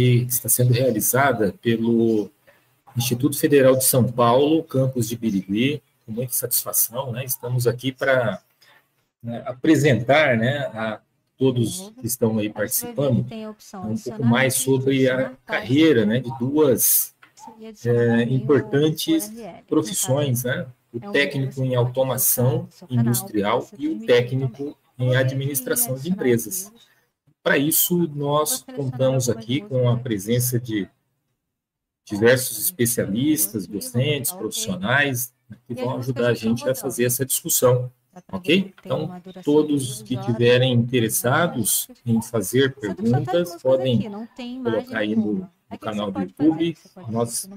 que está sendo realizada pelo Instituto Federal de São Paulo, campus de Birigui, com muita satisfação, né? Estamos aqui para né, apresentar, né, a todos que estão aí participando, um pouco mais sobre a carreira, né, de duas é, importantes profissões, né? O é técnico em automação industrial e o técnico em administração de empresas. Para isso, nós contamos aqui com a presença de diversos especialistas, docentes, profissionais, né, que vão ajudar a gente a fazer essa discussão. Ok? Então, todos que tiverem interessados em fazer perguntas, podem colocar aí no, no canal do YouTube. Nós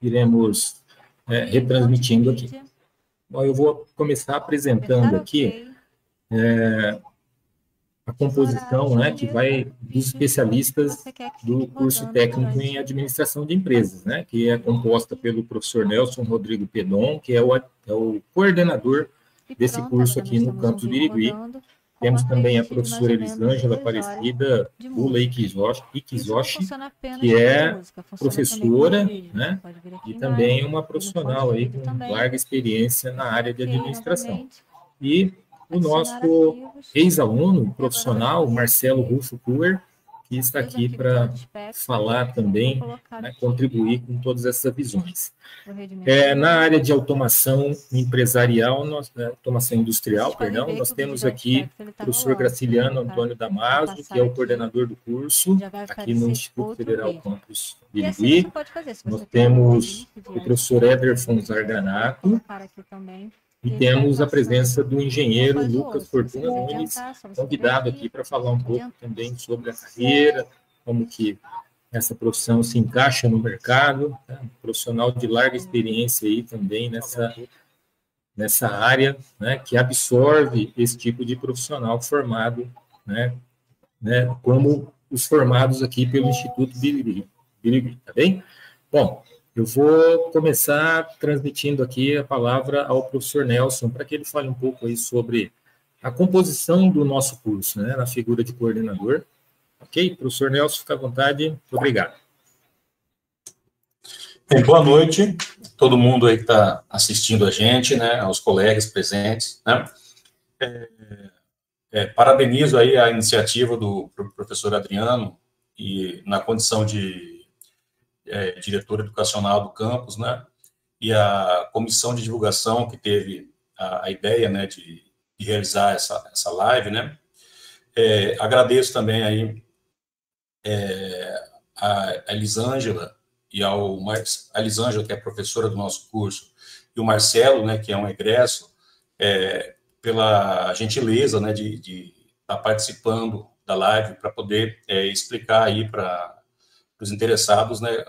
iremos é, retransmitindo aqui. Bom, eu vou começar apresentando aqui é, a composição né, que vai dos especialistas do curso técnico em administração de empresas, né, que é composta pelo professor Nelson Rodrigo Pedon, que é o, é o coordenador desse curso aqui no campus Birigui. Temos também a professora Elisângela Aparecida Bula Ikizoshi, que é professora, né, e também uma profissional aí com larga experiência na área de administração. E o nosso ex-aluno profissional, Marcelo Rufo Kuer, que está aqui para falar também, né, contribuir com todas essas visões. É, na área de automação empresarial, nós, né, automação industrial, perdão, nós temos aqui o professor Graciliano Antônio Damaso, que é o coordenador do curso aqui no Instituto Federal Campus Birigui. Nós temos o professor Éder Fonzar Granato, e temos a presença do engenheiro Lucas Fortuna Nunes, convidado aqui para falar um pouco também sobre a carreira, como que essa profissão se encaixa no mercado, né? um profissional de larga experiência aí também nessa, nessa área, né? que absorve esse tipo de profissional formado, né? né? como os formados aqui pelo Instituto Birigui, tá bem? Bom, eu vou começar transmitindo aqui a palavra ao professor Nelson, para que ele fale um pouco aí sobre a composição do nosso curso, né, na figura de coordenador. Ok? Professor Nelson, fica à vontade. Obrigado. Bem, boa noite, todo mundo aí que está assistindo a gente, né, aos colegas presentes, né. É, é, parabenizo aí a iniciativa do professor Adriano e na condição de é, diretor educacional do campus, né? E a comissão de divulgação que teve a, a ideia, né, de, de, realizar essa, essa live, né? É, agradeço também aí é, a Elisângela e ao a Elisângela, que é professora do nosso curso, e o Marcelo, né, que é um egresso, é, pela gentileza, né, de, de estar tá participando da live para poder é, explicar aí para para os interessados, né,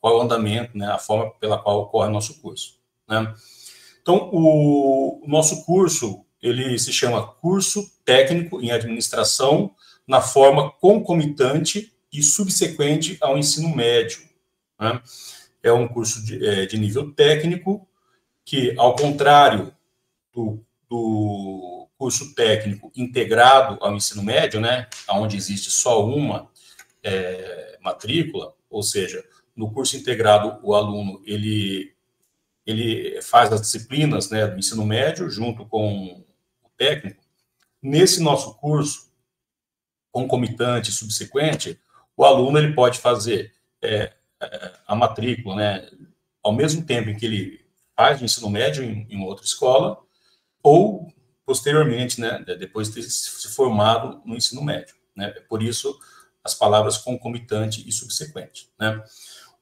qual é o andamento, né, a forma pela qual ocorre o nosso curso. Né? Então, o, o nosso curso, ele se chama Curso Técnico em Administração na forma concomitante e subsequente ao ensino médio. Né? É um curso de, é, de, nível técnico que, ao contrário do, do, curso técnico integrado ao ensino médio, né, onde existe só uma é, matrícula, ou seja, no curso integrado o aluno ele ele faz as disciplinas né, do ensino médio junto com o técnico. Nesse nosso curso, concomitante subsequente, o aluno ele pode fazer é, é, a matrícula né, ao mesmo tempo em que ele faz o ensino médio em, em outra escola, ou posteriormente, né, depois de ter se formado no ensino médio. Né? Por isso, as palavras concomitante e subsequente. Né?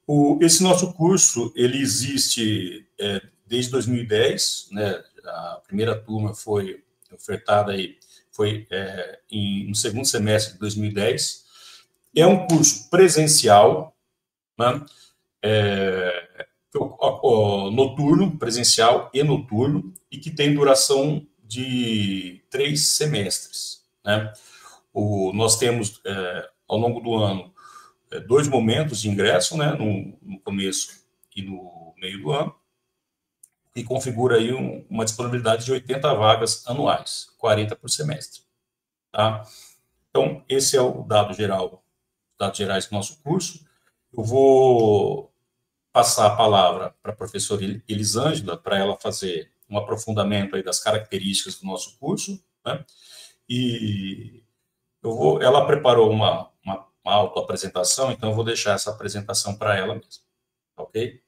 O, esse nosso curso, ele existe é, desde 2010, né? a primeira turma foi ofertada aí, foi é, em, no segundo semestre de 2010. É um curso presencial, né? é, noturno, presencial e noturno, e que tem duração de três semestres. Né? O, nós temos é, ao longo do ano é, dois momentos de ingresso, né, no, no, começo e no meio do ano, e configura aí um, uma disponibilidade de 80 vagas anuais, 40 por semestre. Tá? Então, esse é o dado geral dados gerais do nosso curso. Eu vou passar a palavra para a professora Elisângela, para ela fazer um aprofundamento aí das características do nosso curso, né? E eu vou, ela preparou uma, uma, autoapresentação, então eu vou deixar essa apresentação para ela mesmo, ok?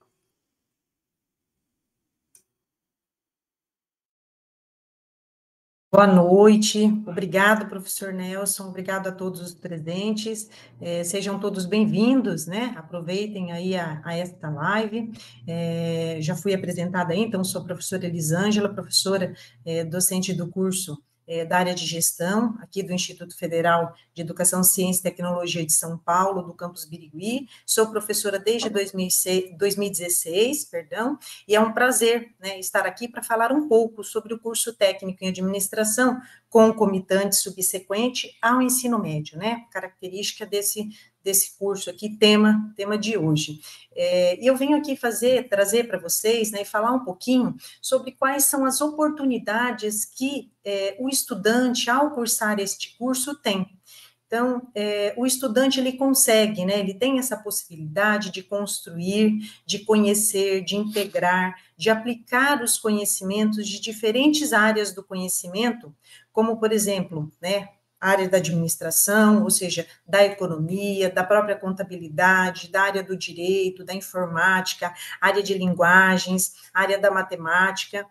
Boa noite, obrigado, professor Nelson, obrigado a todos os presentes, é, sejam todos bem-vindos, né? Aproveitem aí a, a esta live. É, já fui apresentada aí, então sou a professora Elisângela, professora é, docente do curso é, da área de gestão, aqui do Instituto Federal de Educação, Ciência e Tecnologia de São Paulo, do campus Birigui. Sou professora desde 2006, 2016, perdão, e é um prazer né, estar aqui para falar um pouco sobre o curso técnico em administração concomitante subsequente ao ensino médio, né? Característica desse desse curso aqui, tema, tema de hoje. É, eu venho aqui fazer, trazer para vocês, né, e falar um pouquinho sobre quais são as oportunidades que é, o estudante, ao cursar este curso, tem. Então, é, o estudante ele consegue, né? Ele tem essa possibilidade de construir, de conhecer, de integrar, de aplicar os conhecimentos de diferentes áreas do conhecimento, como por exemplo, né? Área da administração, ou seja, da economia, da própria contabilidade, da área do direito, da informática, área de linguagens, área da matemática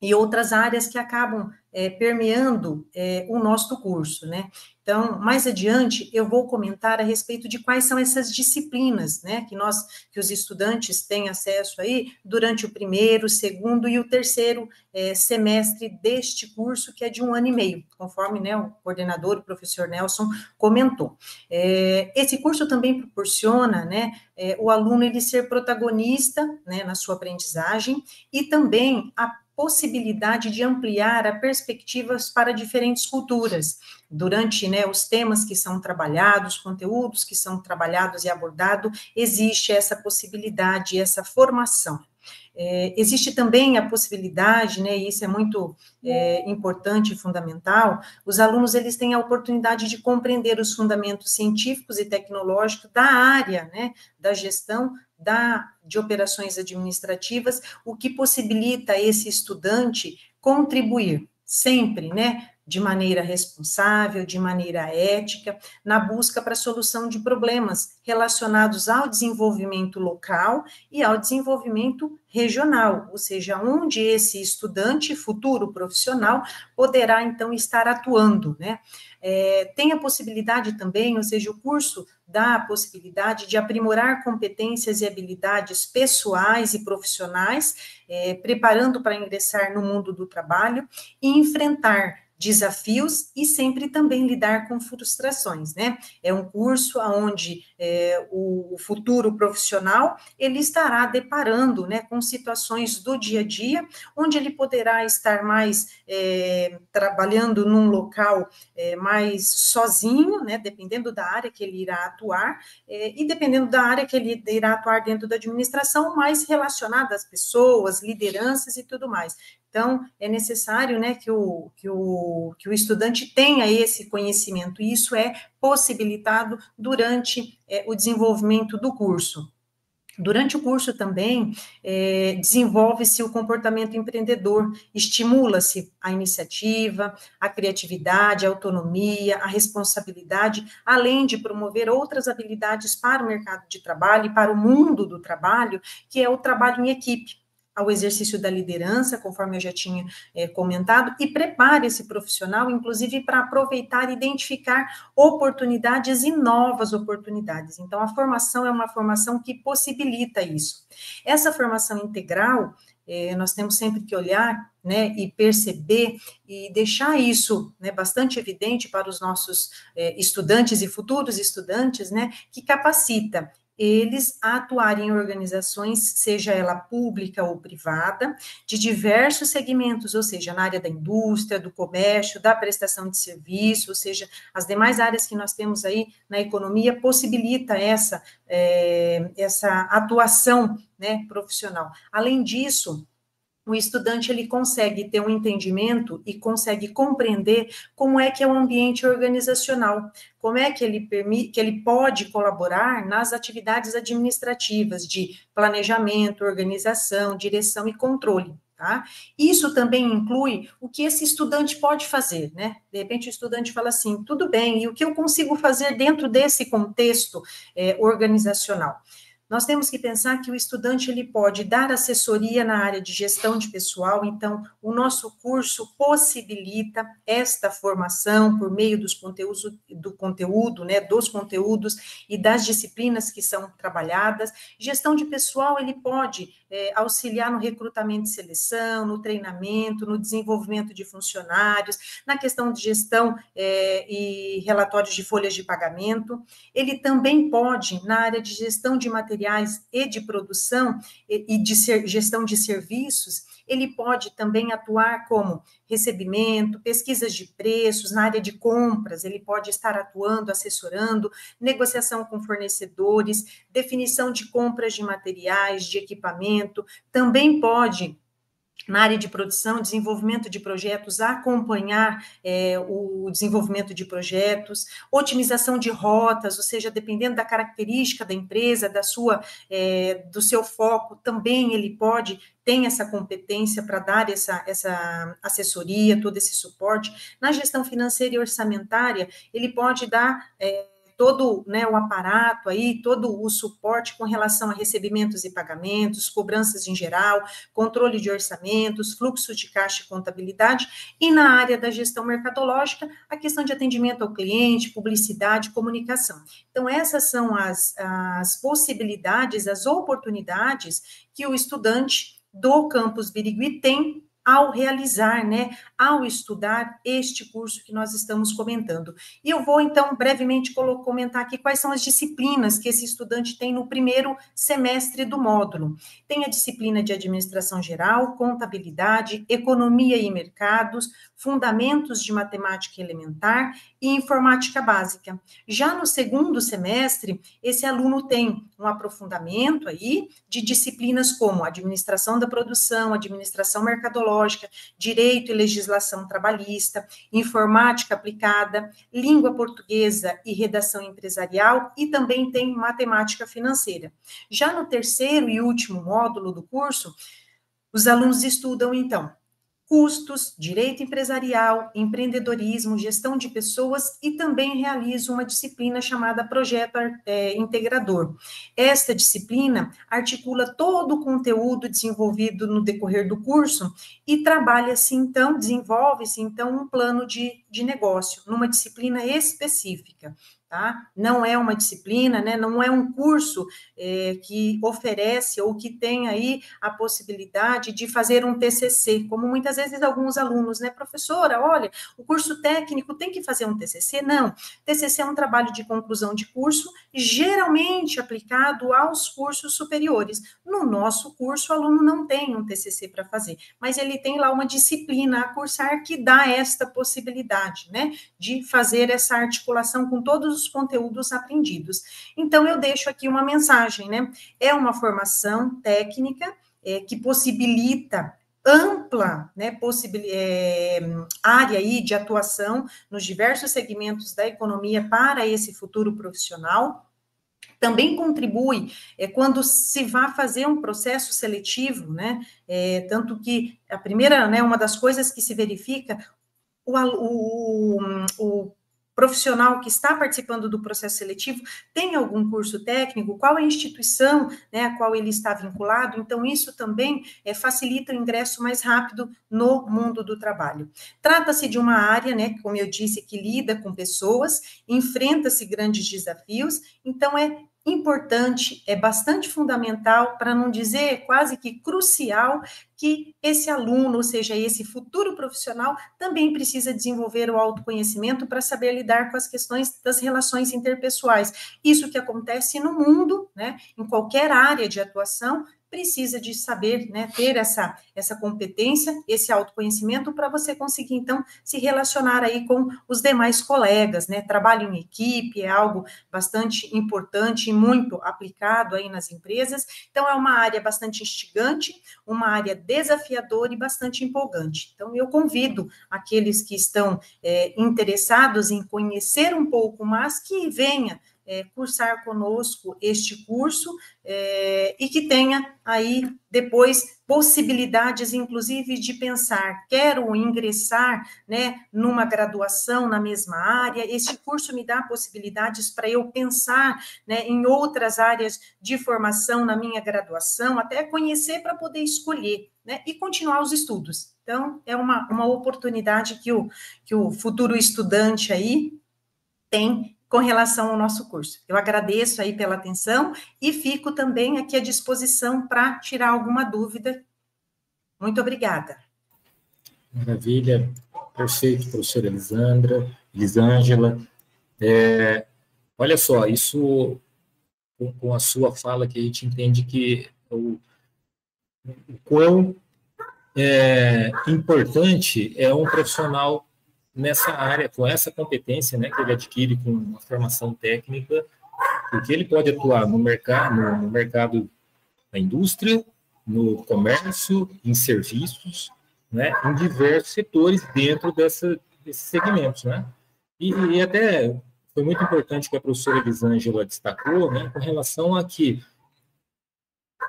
e outras áreas que acabam é, permeando é, o nosso curso, né? Então, mais adiante, eu vou comentar a respeito de quais são essas disciplinas, né, que nós, que os estudantes têm acesso aí durante o primeiro, segundo e o terceiro é, semestre deste curso, que é de um ano e meio, conforme, né, o coordenador, o professor Nelson, comentou. É, esse curso também proporciona, né, é, o aluno ele ser protagonista, né, na sua aprendizagem e também a possibilidade de ampliar as perspectivas para diferentes culturas, durante né, os temas que são trabalhados, conteúdos que são trabalhados e abordados, existe essa possibilidade, essa formação. É, existe também a possibilidade, né, e isso é muito é, importante e fundamental, os alunos eles têm a oportunidade de compreender os fundamentos científicos e tecnológicos da área, né, da gestão da, de operações administrativas, o que possibilita esse estudante contribuir sempre, né, de maneira responsável, de maneira ética, na busca para a solução de problemas relacionados ao desenvolvimento local e ao desenvolvimento regional, ou seja, onde esse estudante futuro profissional poderá então estar atuando, né? É, tem a possibilidade também, ou seja, o curso dá a possibilidade de aprimorar competências e habilidades pessoais e profissionais, é, preparando para ingressar no mundo do trabalho e enfrentar desafios e sempre também lidar com frustrações, né? É um curso onde é, o futuro profissional ele estará deparando, né, com situações do dia a dia, onde ele poderá estar mais é, trabalhando num local é, mais sozinho, né, dependendo da área que ele irá atuar é, e dependendo da área que ele irá atuar dentro da administração, mais relacionada às pessoas, lideranças e tudo mais. Então, é necessário né, que, o, que, o, que o estudante tenha esse conhecimento, e isso é possibilitado durante é, o desenvolvimento do curso. Durante o curso também é, desenvolve-se o comportamento empreendedor, estimula-se a iniciativa, a criatividade, a autonomia, a responsabilidade, além de promover outras habilidades para o mercado de trabalho e para o mundo do trabalho, que é o trabalho em equipe ao exercício da liderança, conforme eu já tinha é, comentado, e prepare esse profissional, inclusive, para aproveitar e identificar oportunidades e novas oportunidades. Então, a formação é uma formação que possibilita isso. Essa formação integral, é, nós temos sempre que olhar né, e perceber e deixar isso né, bastante evidente para os nossos é, estudantes e futuros estudantes, né, que capacita eles atuarem em organizações, seja ela pública ou privada, de diversos segmentos, ou seja, na área da indústria, do comércio, da prestação de serviço, ou seja, as demais áreas que nós temos aí na economia, possibilita essa, é, essa atuação né, profissional. Além disso, o estudante ele consegue ter um entendimento e consegue compreender como é que é o ambiente organizacional, como é que ele permite, que ele pode colaborar nas atividades administrativas de planejamento, organização, direção e controle. Tá? Isso também inclui o que esse estudante pode fazer, né? De repente o estudante fala assim, tudo bem, e o que eu consigo fazer dentro desse contexto é, organizacional? Nós temos que pensar que o estudante ele pode dar assessoria na área de gestão de pessoal, então o nosso curso possibilita esta formação por meio dos conteúdos do conteúdo, né, dos conteúdos e das disciplinas que são trabalhadas. Gestão de pessoal ele pode é, auxiliar no recrutamento e seleção, no treinamento, no desenvolvimento de funcionários, na questão de gestão é, e relatórios de folhas de pagamento. Ele também pode, na área de gestão de materiais e de produção e, e de ser, gestão de serviços, ele pode também atuar como recebimento, pesquisas de preços, na área de compras, ele pode estar atuando, assessorando, negociação com fornecedores, definição de compras de materiais, de equipamento, também pode na área de produção, desenvolvimento de projetos, acompanhar é, o desenvolvimento de projetos, otimização de rotas, ou seja, dependendo da característica da empresa, da sua, é, do seu foco, também ele pode tem essa competência para dar essa, essa assessoria, todo esse suporte. Na gestão financeira e orçamentária, ele pode dar é, todo né, o aparato aí, todo o suporte com relação a recebimentos e pagamentos, cobranças em geral, controle de orçamentos, fluxo de caixa e contabilidade, e na área da gestão mercadológica, a questão de atendimento ao cliente, publicidade, comunicação. Então, essas são as, as possibilidades, as oportunidades que o estudante do campus Birigui tem ao realizar, né, ao estudar este curso que nós estamos comentando. E eu vou, então, brevemente comentar aqui quais são as disciplinas que esse estudante tem no primeiro semestre do módulo. Tem a disciplina de administração geral, contabilidade, economia e mercados, fundamentos de matemática elementar e informática básica. Já no segundo semestre, esse aluno tem um aprofundamento aí de disciplinas como administração da produção, administração mercadológica, direito e legislação trabalhista, informática aplicada, língua portuguesa e redação empresarial e também tem matemática financeira. Já no terceiro e último módulo do curso, os alunos estudam então custos, direito empresarial, empreendedorismo, gestão de pessoas e também realizo uma disciplina chamada Projeto é, Integrador. Esta disciplina articula todo o conteúdo desenvolvido no decorrer do curso e trabalha-se então, desenvolve-se então um plano de, de negócio, numa disciplina específica tá? Não é uma disciplina, né? Não é um curso é, que oferece ou que tem aí a possibilidade de fazer um TCC, como muitas vezes alguns alunos, né? Professora, olha, o curso técnico tem que fazer um TCC? Não. TCC é um trabalho de conclusão de curso, geralmente aplicado aos cursos superiores. No nosso curso, o aluno não tem um TCC para fazer, mas ele tem lá uma disciplina a cursar que dá esta possibilidade, né? De fazer essa articulação com todos os conteúdos aprendidos. Então, eu deixo aqui uma mensagem, né? É uma formação técnica é, que possibilita ampla né, possibil, é, área aí de atuação nos diversos segmentos da economia para esse futuro profissional. Também contribui é, quando se vai fazer um processo seletivo, né? É, tanto que a primeira, né, uma das coisas que se verifica, o, o, o profissional que está participando do processo seletivo tem algum curso técnico, qual é a instituição né, a qual ele está vinculado, então isso também é, facilita o ingresso mais rápido no mundo do trabalho. Trata-se de uma área, né, como eu disse, que lida com pessoas, enfrenta-se grandes desafios, então é importante, é bastante fundamental, para não dizer quase que crucial, que esse aluno, ou seja, esse futuro profissional, também precisa desenvolver o autoconhecimento para saber lidar com as questões das relações interpessoais. Isso que acontece no mundo, né, em qualquer área de atuação, precisa de saber, né, ter essa, essa competência, esse autoconhecimento para você conseguir, então, se relacionar aí com os demais colegas, né, trabalho em equipe é algo bastante importante e muito aplicado aí nas empresas, então é uma área bastante instigante, uma área desafiadora e bastante empolgante. Então, eu convido aqueles que estão é, interessados em conhecer um pouco mais, que venha é, cursar conosco este curso é, e que tenha aí depois possibilidades, inclusive, de pensar, quero ingressar né, numa graduação na mesma área, este curso me dá possibilidades para eu pensar né, em outras áreas de formação na minha graduação, até conhecer para poder escolher né, e continuar os estudos. Então, é uma, uma oportunidade que o, que o futuro estudante aí tem com relação ao nosso curso. Eu agradeço aí pela atenção e fico também aqui à disposição para tirar alguma dúvida. Muito obrigada. Maravilha, perfeito, professora Elisandra, Elisângela. É, olha só, isso, com, a sua fala, que a gente entende que o, o quão é, importante é um profissional nessa área, com essa competência né, que ele adquire com uma formação técnica, porque ele pode atuar no mercado, no mercado da indústria, no comércio, em serviços, né, em diversos setores dentro dessa, desses segmentos. Né? E, e até foi muito importante que a professora Elisângela destacou né, com relação a que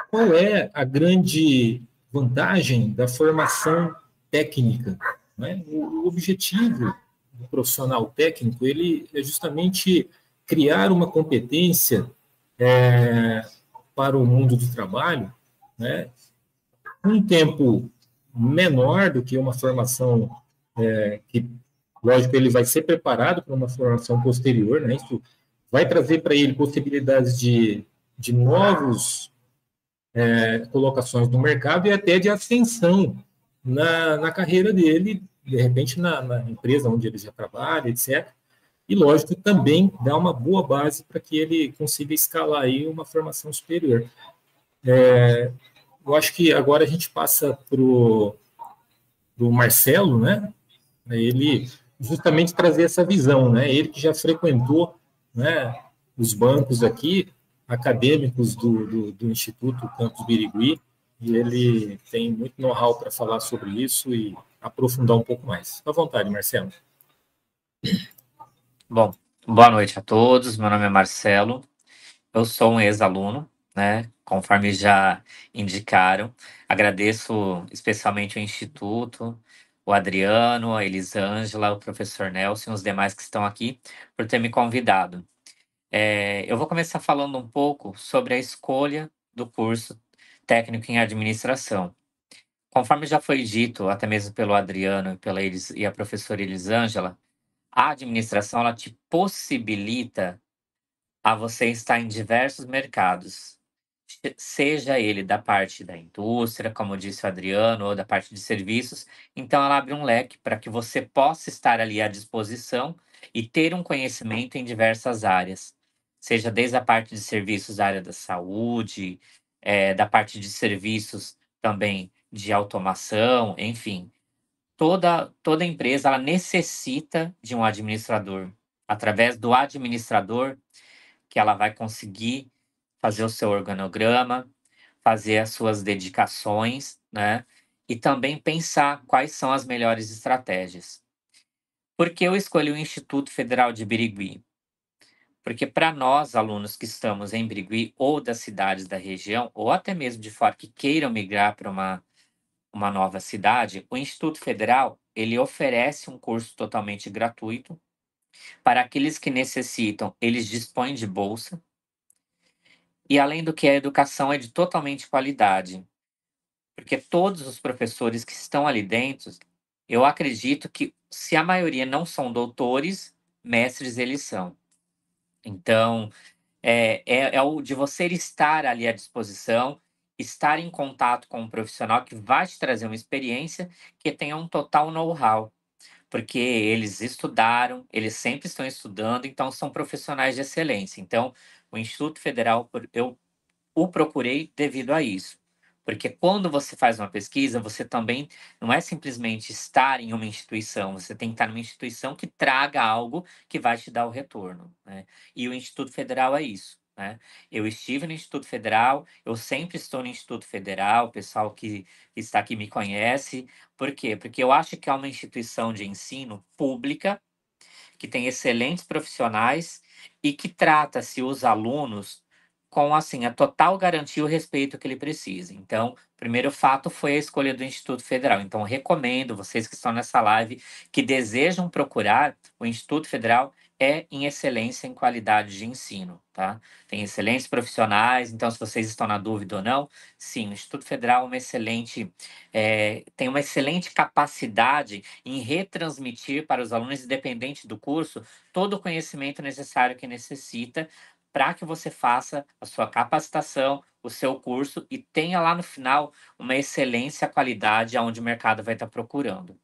qual é a grande vantagem da formação técnica né? O objetivo do profissional técnico ele é justamente criar uma competência é, para o mundo do trabalho, né? um tempo menor do que uma formação é, que, lógico, ele vai ser preparado para uma formação posterior, né? Isso vai trazer para ele possibilidades de, de novos é, colocações no mercado e até de ascensão na, na carreira dele, de repente na, na, empresa onde ele já trabalha, etc. E, lógico, também dá uma boa base para que ele consiga escalar aí uma formação superior. É, eu acho que agora a gente passa para o Marcelo, né? Ele justamente trazer essa visão, né? Ele que já frequentou né, os bancos aqui, acadêmicos do, do, do Instituto Campus Birigui, e ele tem muito know-how para falar sobre isso e aprofundar um pouco mais. À vontade, Marcelo. Bom, boa noite a todos. Meu nome é Marcelo. Eu sou um ex-aluno, né? Conforme já indicaram. Agradeço especialmente o Instituto, o Adriano, a Elisângela, o professor Nelson e os demais que estão aqui por ter me convidado. É, eu vou começar falando um pouco sobre a escolha do curso técnico em administração. Conforme já foi dito, até mesmo pelo Adriano e, pela Elis, e a professora Elisângela, a administração ela te possibilita a você estar em diversos mercados, seja ele da parte da indústria, como disse o Adriano, ou da parte de serviços. Então, ela abre um leque para que você possa estar ali à disposição e ter um conhecimento em diversas áreas, seja desde a parte de serviços da área da saúde, é, da parte de serviços também de automação, enfim. Toda, toda empresa ela necessita de um administrador. Através do administrador, que ela vai conseguir fazer o seu organograma, fazer as suas dedicações, né? E também pensar quais são as melhores estratégias. Por que eu escolhi o Instituto Federal de Birigui? Porque para nós, alunos que estamos em Birigui ou das cidades da região, ou até mesmo de fora que queiram migrar para uma, uma nova cidade, o Instituto Federal ele oferece um curso totalmente gratuito. Para aqueles que necessitam, eles dispõem de bolsa. E além do que a educação é de totalmente qualidade. Porque todos os professores que estão ali dentro, eu acredito que se a maioria não são doutores, mestres eles são. Então, é, é, é o de você estar ali à disposição, estar em contato com um profissional que vai te trazer uma experiência que tenha um total know-how. Porque eles estudaram, eles sempre estão estudando, então são profissionais de excelência. Então, o Instituto Federal, eu o procurei devido a isso. Porque quando você faz uma pesquisa, você também não é simplesmente estar em uma instituição, você tem que estar numa instituição que traga algo que vai te dar o retorno. Né? E o Instituto Federal é isso. Né? Eu estive no Instituto Federal, eu sempre estou no Instituto Federal, o pessoal que está aqui me conhece. Por quê? Porque eu acho que é uma instituição de ensino pública, que tem excelentes profissionais e que trata-se os alunos com assim a total garantia e o respeito que ele precisa. Então, primeiro fato foi a escolha do Instituto Federal. Então, recomendo vocês que estão nessa live que desejam procurar o Instituto Federal é em excelência em qualidade de ensino, tá? Tem excelentes profissionais, então se vocês estão na dúvida ou não, sim, o Instituto Federal é uma excelente, é, tem uma excelente capacidade em retransmitir para os alunos, independente do curso, todo o conhecimento necessário que necessita para que você faça a sua capacitação, o seu curso e tenha lá no final uma excelência, qualidade aonde o mercado vai estar procurando.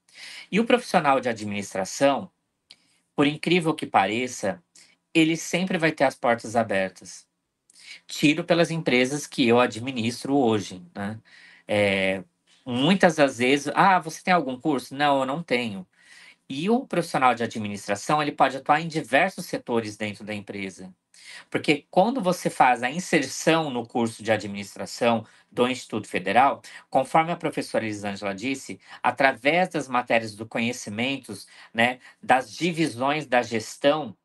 E o profissional de administração, por incrível que pareça, ele sempre vai ter as portas abertas. Tiro pelas empresas que eu administro hoje, né? É, muitas das vezes, ah, você tem algum curso? Não, eu não tenho. E o profissional de administração, ele pode atuar em diversos setores dentro da empresa. Porque quando você faz a inserção no curso de administração do Instituto Federal, conforme a professora Elisângela disse, através das matérias do conhecimentos, né, das divisões da gestão,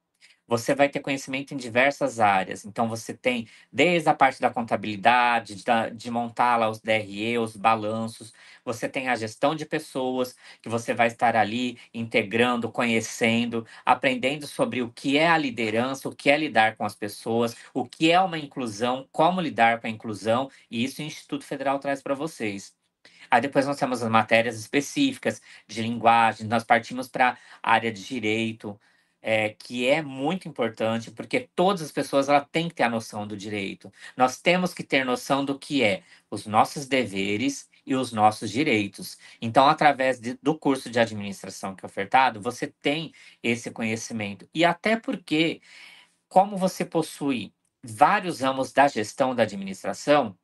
você vai ter conhecimento em diversas áreas. Então, você tem desde a parte da contabilidade, de, montar lá os DRE, os balanços, você tem a gestão de pessoas, que você vai estar ali integrando, conhecendo, aprendendo sobre o que é a liderança, o que é lidar com as pessoas, o que é uma inclusão, como lidar com a inclusão, e isso o Instituto Federal traz para vocês. Aí depois nós temos as matérias específicas de linguagem, nós partimos para a área de direito, é, que é muito importante, porque todas as pessoas ela têm que ter a noção do direito. Nós temos que ter noção do que é os nossos deveres e os nossos direitos. Então, através de, do curso de administração que é ofertado, você tem esse conhecimento. E até porque, como você possui vários ramos da gestão da administração,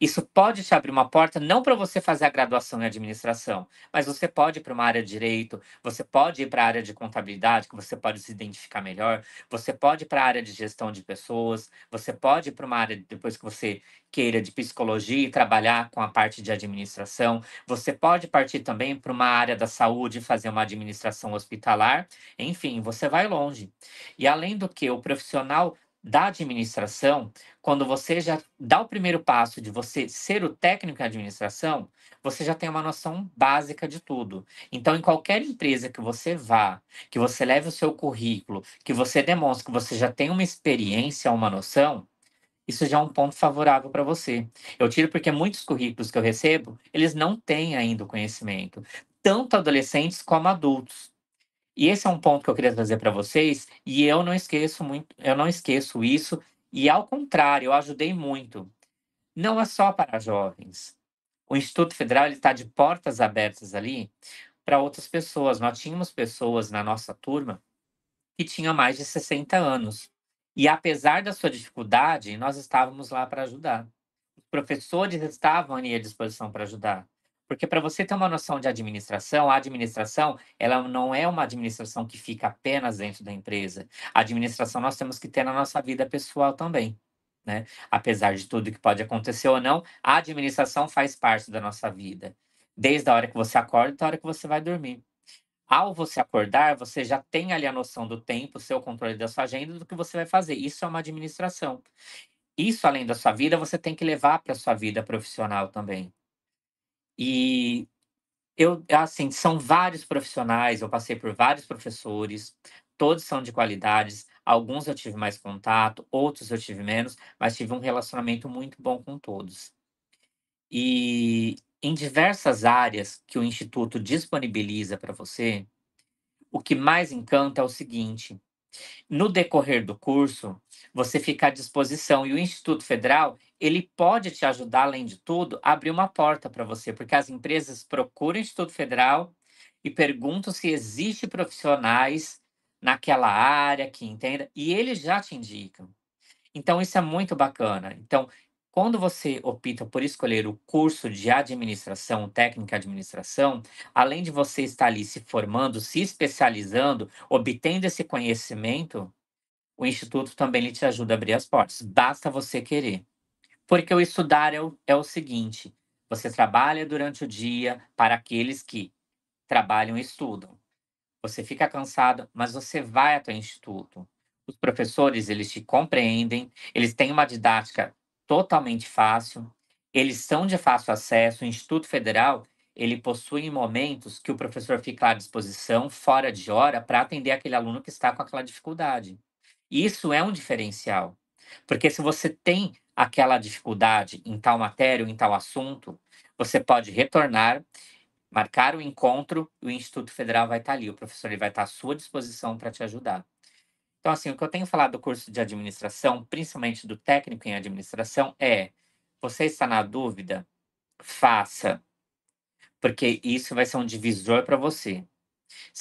isso pode te abrir uma porta não para você fazer a graduação em administração, mas você pode ir para uma área de direito, você pode ir para a área de contabilidade, que você pode se identificar melhor, você pode ir para a área de gestão de pessoas, você pode ir para uma área, depois que você queira, de psicologia e trabalhar com a parte de administração, você pode partir também para uma área da saúde e fazer uma administração hospitalar, enfim, você vai longe. E além do que, o profissional da administração, quando você já dá o primeiro passo de você ser o técnico em administração, você já tem uma noção básica de tudo. Então, em qualquer empresa que você vá, que você leve o seu currículo, que você demonstre que você já tem uma experiência, uma noção, isso já é um ponto favorável para você. Eu tiro porque muitos currículos que eu recebo, eles não têm ainda o conhecimento, tanto adolescentes como adultos. E esse é um ponto que eu queria trazer para vocês, e eu não esqueço muito, eu não esqueço isso, e ao contrário, eu ajudei muito. Não é só para jovens. O Instituto Federal está de portas abertas ali para outras pessoas. Nós tínhamos pessoas na nossa turma que tinham mais de 60 anos. E apesar da sua dificuldade, nós estávamos lá para ajudar. Os professores estavam ali à disposição para ajudar. Porque para você ter uma noção de administração, a administração, ela não é uma administração que fica apenas dentro da empresa. A administração nós temos que ter na nossa vida pessoal também. Né? Apesar de tudo que pode acontecer ou não, a administração faz parte da nossa vida. Desde a hora que você acorda até a hora que você vai dormir. Ao você acordar, você já tem ali a noção do tempo, o seu controle da sua agenda, do que você vai fazer. Isso é uma administração. Isso, além da sua vida, você tem que levar para a sua vida profissional também. E eu, assim, são vários profissionais, eu passei por vários professores, todos são de qualidades, alguns eu tive mais contato, outros eu tive menos, mas tive um relacionamento muito bom com todos. E em diversas áreas que o Instituto disponibiliza para você, o que mais encanta é o seguinte: no decorrer do curso, você fica à disposição e o Instituto Federal, ele pode te ajudar, além de tudo, a abrir uma porta para você, porque as empresas procuram o Instituto Federal e perguntam se existe profissionais naquela área que entenda, e eles já te indicam. Então, isso é muito bacana. Então, quando você opta por escolher o curso de administração, técnica administração, além de você estar ali se formando, se especializando, obtendo esse conhecimento, o Instituto também te ajuda a abrir as portas. Basta você querer. Porque o estudar é o, é o seguinte: você trabalha durante o dia para aqueles que trabalham e estudam. Você fica cansado, mas você vai até o Instituto. Os professores, eles te compreendem, eles têm uma didática totalmente fácil. Eles são de fácil acesso. O Instituto Federal ele possui momentos que o professor fica à disposição, fora de hora, para atender aquele aluno que está com aquela dificuldade. Isso é um diferencial. Porque se você tem aquela dificuldade em tal matéria ou em tal assunto, você pode retornar, marcar o encontro e o Instituto Federal vai estar ali. O professor ele vai estar à sua disposição para te ajudar. Então, assim, o que eu tenho falado do curso de administração, principalmente do técnico em administração, é: você está na dúvida? Faça. Porque isso vai ser um divisor para você.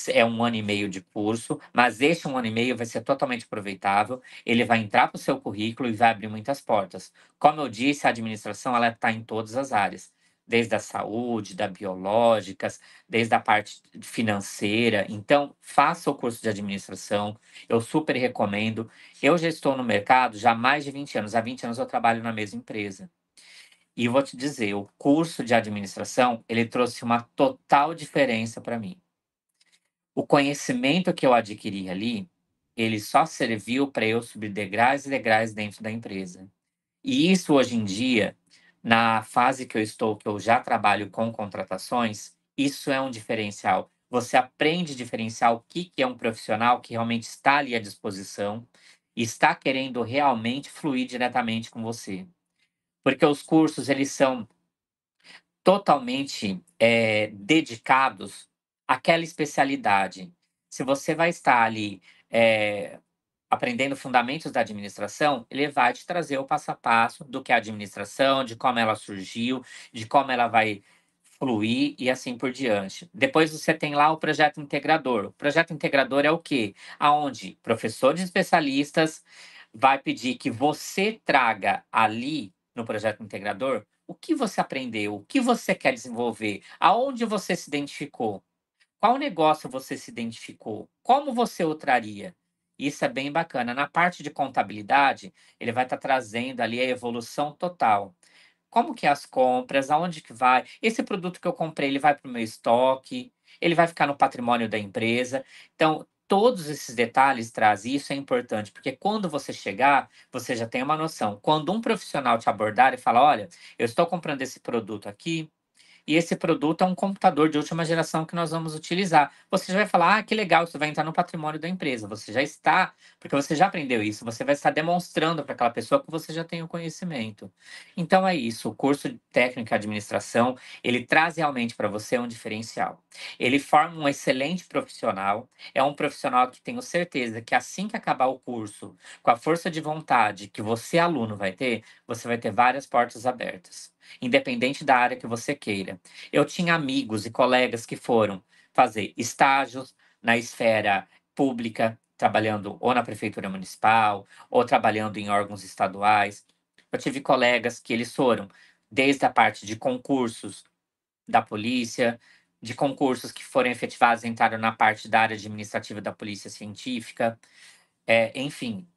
É um ano e meio de curso, mas este um ano e meio vai ser totalmente aproveitável. Ele vai entrar para o seu currículo e vai abrir muitas portas. Como eu disse, a administração ela está em todas as áreas desde a saúde, da biológicas, desde a parte financeira. Então, faça o curso de administração, eu super recomendo. Eu já estou no mercado já há mais de 20 anos, há 20 anos eu trabalho na mesma empresa. E vou te dizer, o curso de administração, ele trouxe uma total diferença para mim. O conhecimento que eu adquiri ali, ele só serviu para eu subir degraus e degraus dentro da empresa. E isso hoje em dia na fase que eu estou, que eu já trabalho com contratações, isso é um diferencial. Você aprende a diferenciar o que, que é um profissional que realmente está ali à disposição e está querendo realmente fluir diretamente com você. Porque os cursos, eles são totalmente é, dedicados àquela especialidade. Se você vai estar ali é, aprendendo fundamentos da administração, ele vai te trazer o passo a passo do que é a administração, de como ela surgiu, de como ela vai fluir e assim por diante. Depois você tem lá o projeto integrador. O projeto integrador é o quê? Aonde professores especialistas vai pedir que você traga ali no projeto integrador o que você aprendeu, o que você quer desenvolver, aonde você se identificou, qual negócio você se identificou, como você o traria. Isso é bem bacana. Na parte de contabilidade, ele vai estar tá trazendo ali a evolução total. Como que é as compras, aonde que vai? Esse produto que eu comprei, ele vai para o meu estoque, ele vai ficar no patrimônio da empresa. Então, todos esses detalhes traz isso é importante, porque quando você chegar, você já tem uma noção. Quando um profissional te abordar e falar, olha, eu estou comprando esse produto aqui, e esse produto é um computador de última geração que nós vamos utilizar. Você já vai falar, ah, que legal, isso vai entrar no patrimônio da empresa. Você já está, porque você já aprendeu isso, você vai estar demonstrando para aquela pessoa que você já tem o conhecimento. Então é isso, o curso de técnica e administração, ele traz realmente para você um diferencial. Ele forma um excelente profissional, é um profissional que tenho certeza que assim que acabar o curso, com a força de vontade que você aluno vai ter, você vai ter várias portas abertas independente da área que você queira. Eu tinha amigos e colegas que foram fazer estágios na esfera pública, trabalhando ou na prefeitura municipal, ou trabalhando em órgãos estaduais. Eu tive colegas que eles foram desde a parte de concursos da polícia, de concursos que foram efetivados entraram na parte da área administrativa da polícia científica. É, enfim,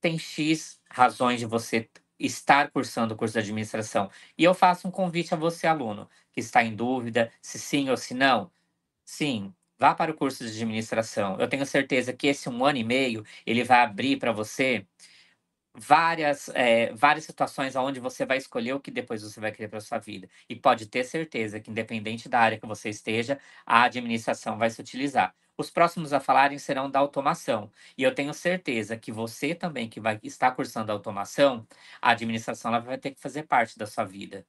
tem X razões de você estar cursando o curso de administração. E eu faço um convite a você, aluno, que está em dúvida se sim ou se não. Sim, vá para o curso de administração. Eu tenho certeza que esse um ano e meio ele vai abrir para você várias, é, várias situações onde você vai escolher o que depois você vai querer para sua vida. E pode ter certeza que, independente da área que você esteja, a administração vai se utilizar. Os próximos a falarem serão da automação. E eu tenho certeza que você também, que vai estar cursando automação, a administração ela vai ter que fazer parte da sua vida.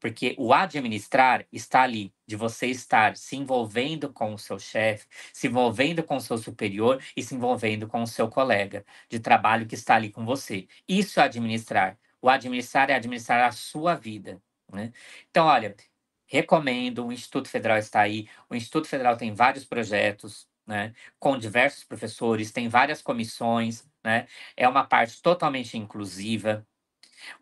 Porque o administrar está ali, de você estar se envolvendo com o seu chefe, se envolvendo com o seu superior e se envolvendo com o seu colega de trabalho que está ali com você. Isso é administrar. O administrar é administrar a sua vida. Né? Então, olha, recomendo, o Instituto Federal está aí. O Instituto Federal tem vários projetos, né, com diversos professores, tem várias comissões, né? É uma parte totalmente inclusiva.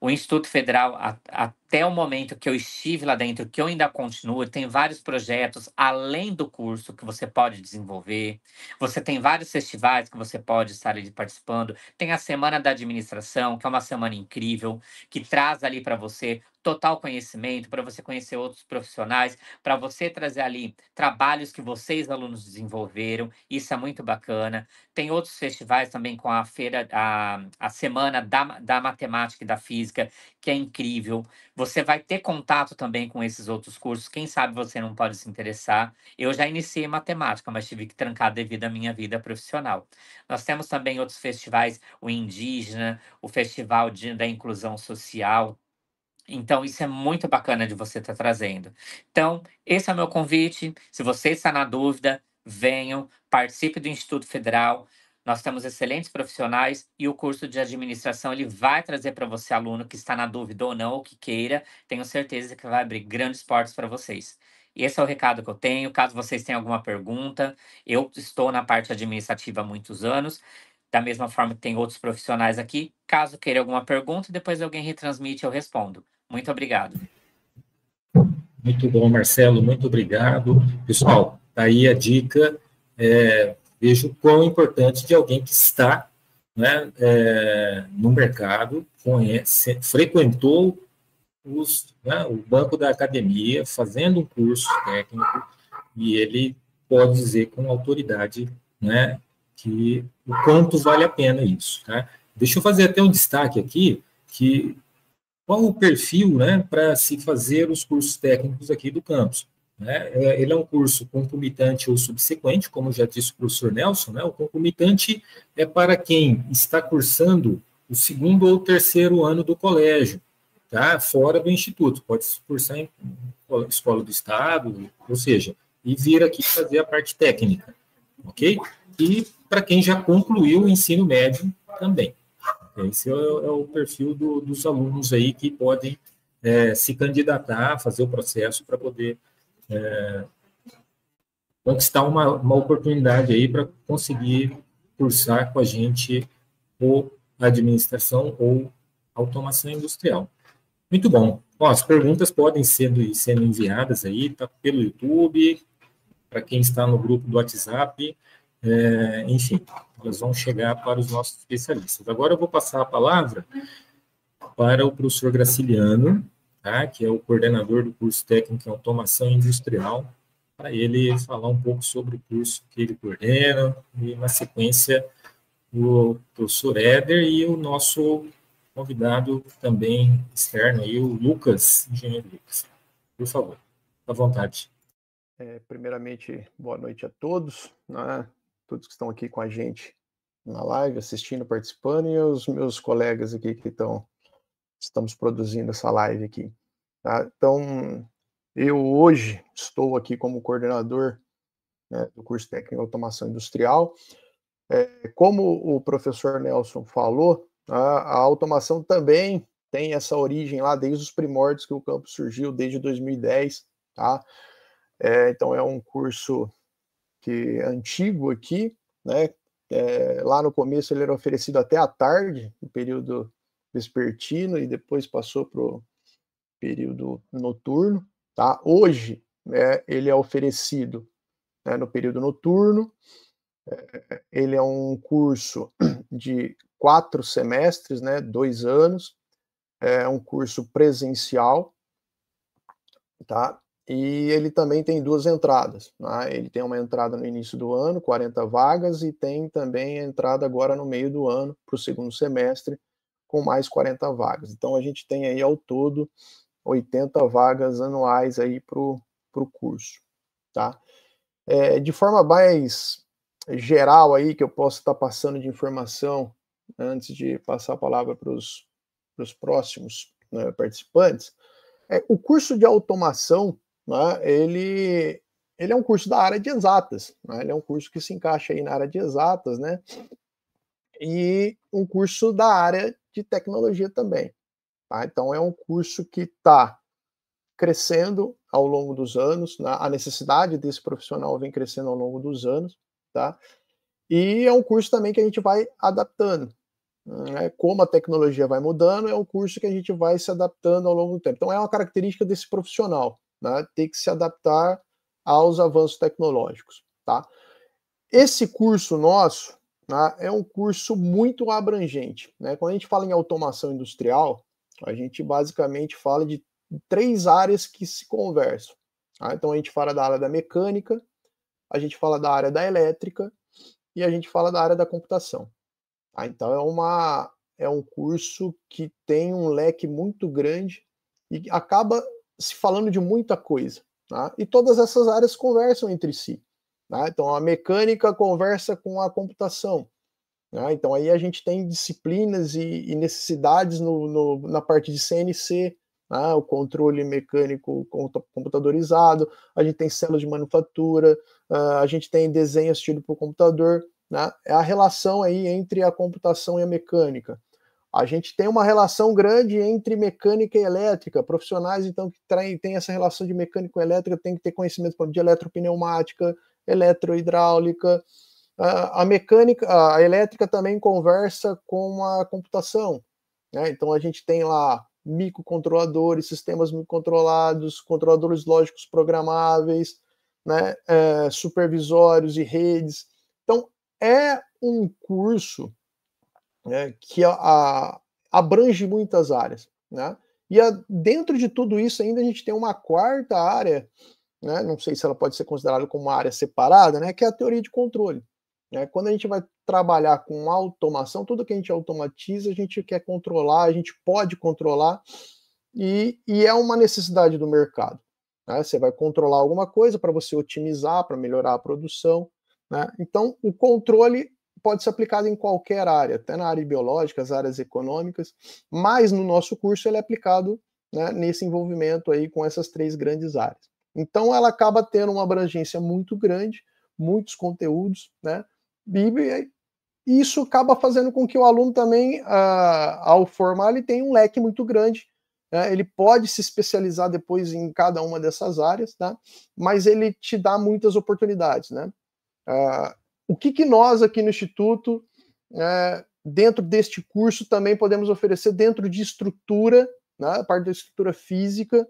O Instituto Federal, a, até o momento que eu estive lá dentro, que eu ainda continuo, tem vários projetos além do curso que você pode desenvolver. Você tem vários festivais que você pode estar ali participando. Tem a Semana da Administração, que é uma semana incrível, que traz ali para você total conhecimento, para você conhecer outros profissionais, para você trazer ali trabalhos que vocês, alunos, desenvolveram. Isso é muito bacana. Tem outros festivais também com a feira, a, a semana da, da matemática e da física, que é incrível. Você vai ter contato também com esses outros cursos. Quem sabe você não pode se interessar. Eu já iniciei matemática, mas tive que trancar devido à minha vida profissional. Nós temos também outros festivais, o Indígena, o Festival de, da Inclusão Social, então, isso é muito bacana de você estar tá trazendo. Então, esse é o meu convite. Se você está na dúvida, venham, participe do Instituto Federal. Nós temos excelentes profissionais e o curso de administração ele vai trazer para você, aluno que está na dúvida ou não, ou que queira, tenho certeza que vai abrir grandes portas para vocês. Esse é o recado que eu tenho. Caso vocês tenham alguma pergunta, eu estou na parte administrativa há muitos anos da mesma forma que tem outros profissionais aqui. Caso queira alguma pergunta, depois alguém retransmite, eu respondo. Muito obrigado. Muito bom, Marcelo, muito obrigado. Pessoal, tá aí a dica. É, vejo o quão importante de alguém que está né, é, no mercado, conhece, frequentou os, né, o banco da academia, fazendo um curso técnico, e ele pode dizer com autoridade né, que o quanto vale a pena isso. Tá? Deixa eu fazer até um destaque aqui, que qual o perfil né, para se fazer os cursos técnicos aqui do campus. Né? É, ele é um curso concomitante ou subsequente, como já disse o professor Nelson, né? o concomitante é para quem está cursando o segundo ou terceiro ano do colégio, tá? fora do instituto, pode se cursar em escola do estado, ou seja, e vir aqui fazer a parte técnica, ok? E para quem já concluiu o ensino médio também. Esse é, é o perfil do, dos alunos aí que podem é, se candidatar, fazer o processo para poder é, conquistar uma, uma oportunidade aí para conseguir cursar com a gente ou administração ou automação industrial. Muito bom. Ó, as perguntas podem sendo, sendo enviadas aí tá, pelo YouTube, para quem está no grupo do WhatsApp, é, enfim, elas vão chegar para os nossos especialistas. Agora eu vou passar a palavra para o professor Graciliano, tá, que é o coordenador do curso técnico em automação industrial, para ele falar um pouco sobre o curso que ele coordena, e na sequência o professor Éder e o nosso convidado também externo, aí, o Lucas, engenheiro Lucas. Por favor, à vontade. É, primeiramente, boa noite a todos. Né? Todos que estão aqui com a gente na live, assistindo, participando, e os meus colegas aqui que estão estamos produzindo essa live aqui. Tá? Então, eu hoje estou aqui como coordenador né, do curso técnico em automação industrial. É, como o professor Nelson falou, a, a, automação também tem essa origem lá desde os primórdios que o campo surgiu, desde 2010. Tá? É, então, é um curso que é antigo aqui, né? É, lá no começo ele era oferecido até à tarde, no período vespertino, e depois passou para o período noturno. Tá? Hoje né, ele é oferecido né, no período noturno. É, ele é um curso de quatro semestres, né, dois anos. É um curso presencial, tá? E ele também tem duas entradas. Né? Ele tem uma entrada no início do ano, 40 vagas, e tem também a entrada agora no meio do ano, para o segundo semestre, com mais 40 vagas. Então a gente tem aí ao todo 80 vagas anuais aí para o curso. Tá? É, de forma mais geral aí, que eu posso estar passando de informação antes de passar a palavra para os próximos né, participantes, é, o curso de automação né, ele, ele é um curso da área de exatas, né, ele é um curso que se encaixa aí na área de exatas, né, e um curso da área de tecnologia também. Tá? Então, é um curso que está crescendo ao longo dos anos, né? a necessidade desse profissional vem crescendo ao longo dos anos, tá? E é um curso também que a gente vai adaptando, Né? Como a tecnologia vai mudando, é um curso que a gente vai se adaptando ao longo do tempo. Então, é uma característica desse profissional, né? ter que se adaptar aos avanços tecnológicos. Tá? Esse curso nosso né, é um curso muito abrangente. Né? Quando a gente fala em automação industrial, a gente basicamente fala de três áreas que se conversam. Tá? Então, a gente fala da área da mecânica, a gente fala da área da elétrica e a gente fala da área da computação. Tá? Então, é, uma, é um curso que tem um leque muito grande e acaba se falando de muita coisa. Tá? E todas essas áreas conversam entre si. Tá? Então, a mecânica conversa com a computação. Tá? Então, aí a gente tem disciplinas e, e necessidades no, no, na parte de CNC, tá? o controle mecânico computadorizado, a gente tem células de manufatura, uh, a gente tem desenho assistido por computador. Né? É a relação aí entre a computação e a mecânica. A gente tem uma relação grande entre mecânica e elétrica. Profissionais, então, que têm essa relação de mecânica e elétrica, têm que ter conhecimento de eletropneumática, eletrohidráulica. A mecânica, a elétrica também conversa com a computação. Né? Então, a gente tem lá microcontroladores, sistemas microcontrolados, controladores lógicos programáveis, né? É, supervisórios e redes. Então, é um curso né, que a, a, abrange muitas áreas. Né? E a, dentro de tudo isso, ainda a gente tem uma quarta área, né, não sei se ela pode ser considerada como uma área separada, né, que é a teoria de controle. Né? Quando a gente vai trabalhar com automação, tudo que a gente automatiza, a gente quer controlar, a gente pode controlar, e, e é uma necessidade do mercado. Né? Você vai controlar alguma coisa para você otimizar, para melhorar a produção. Né? Então, o controle pode ser aplicado em qualquer área, até na área biológica, as áreas econômicas, mas no nosso curso ele é aplicado né, nesse envolvimento aí com essas três grandes áreas. Então ela acaba tendo uma abrangência muito grande, muitos conteúdos, né? E isso acaba fazendo com que o aluno também, ah, ao formar, ele tenha um leque muito grande. Né? Ele pode se especializar depois em cada uma dessas áreas, tá? mas ele te dá muitas oportunidades. Né? Ah, o que, que nós aqui no Instituto, é, dentro deste curso, também podemos oferecer dentro de estrutura, né, a parte da estrutura física,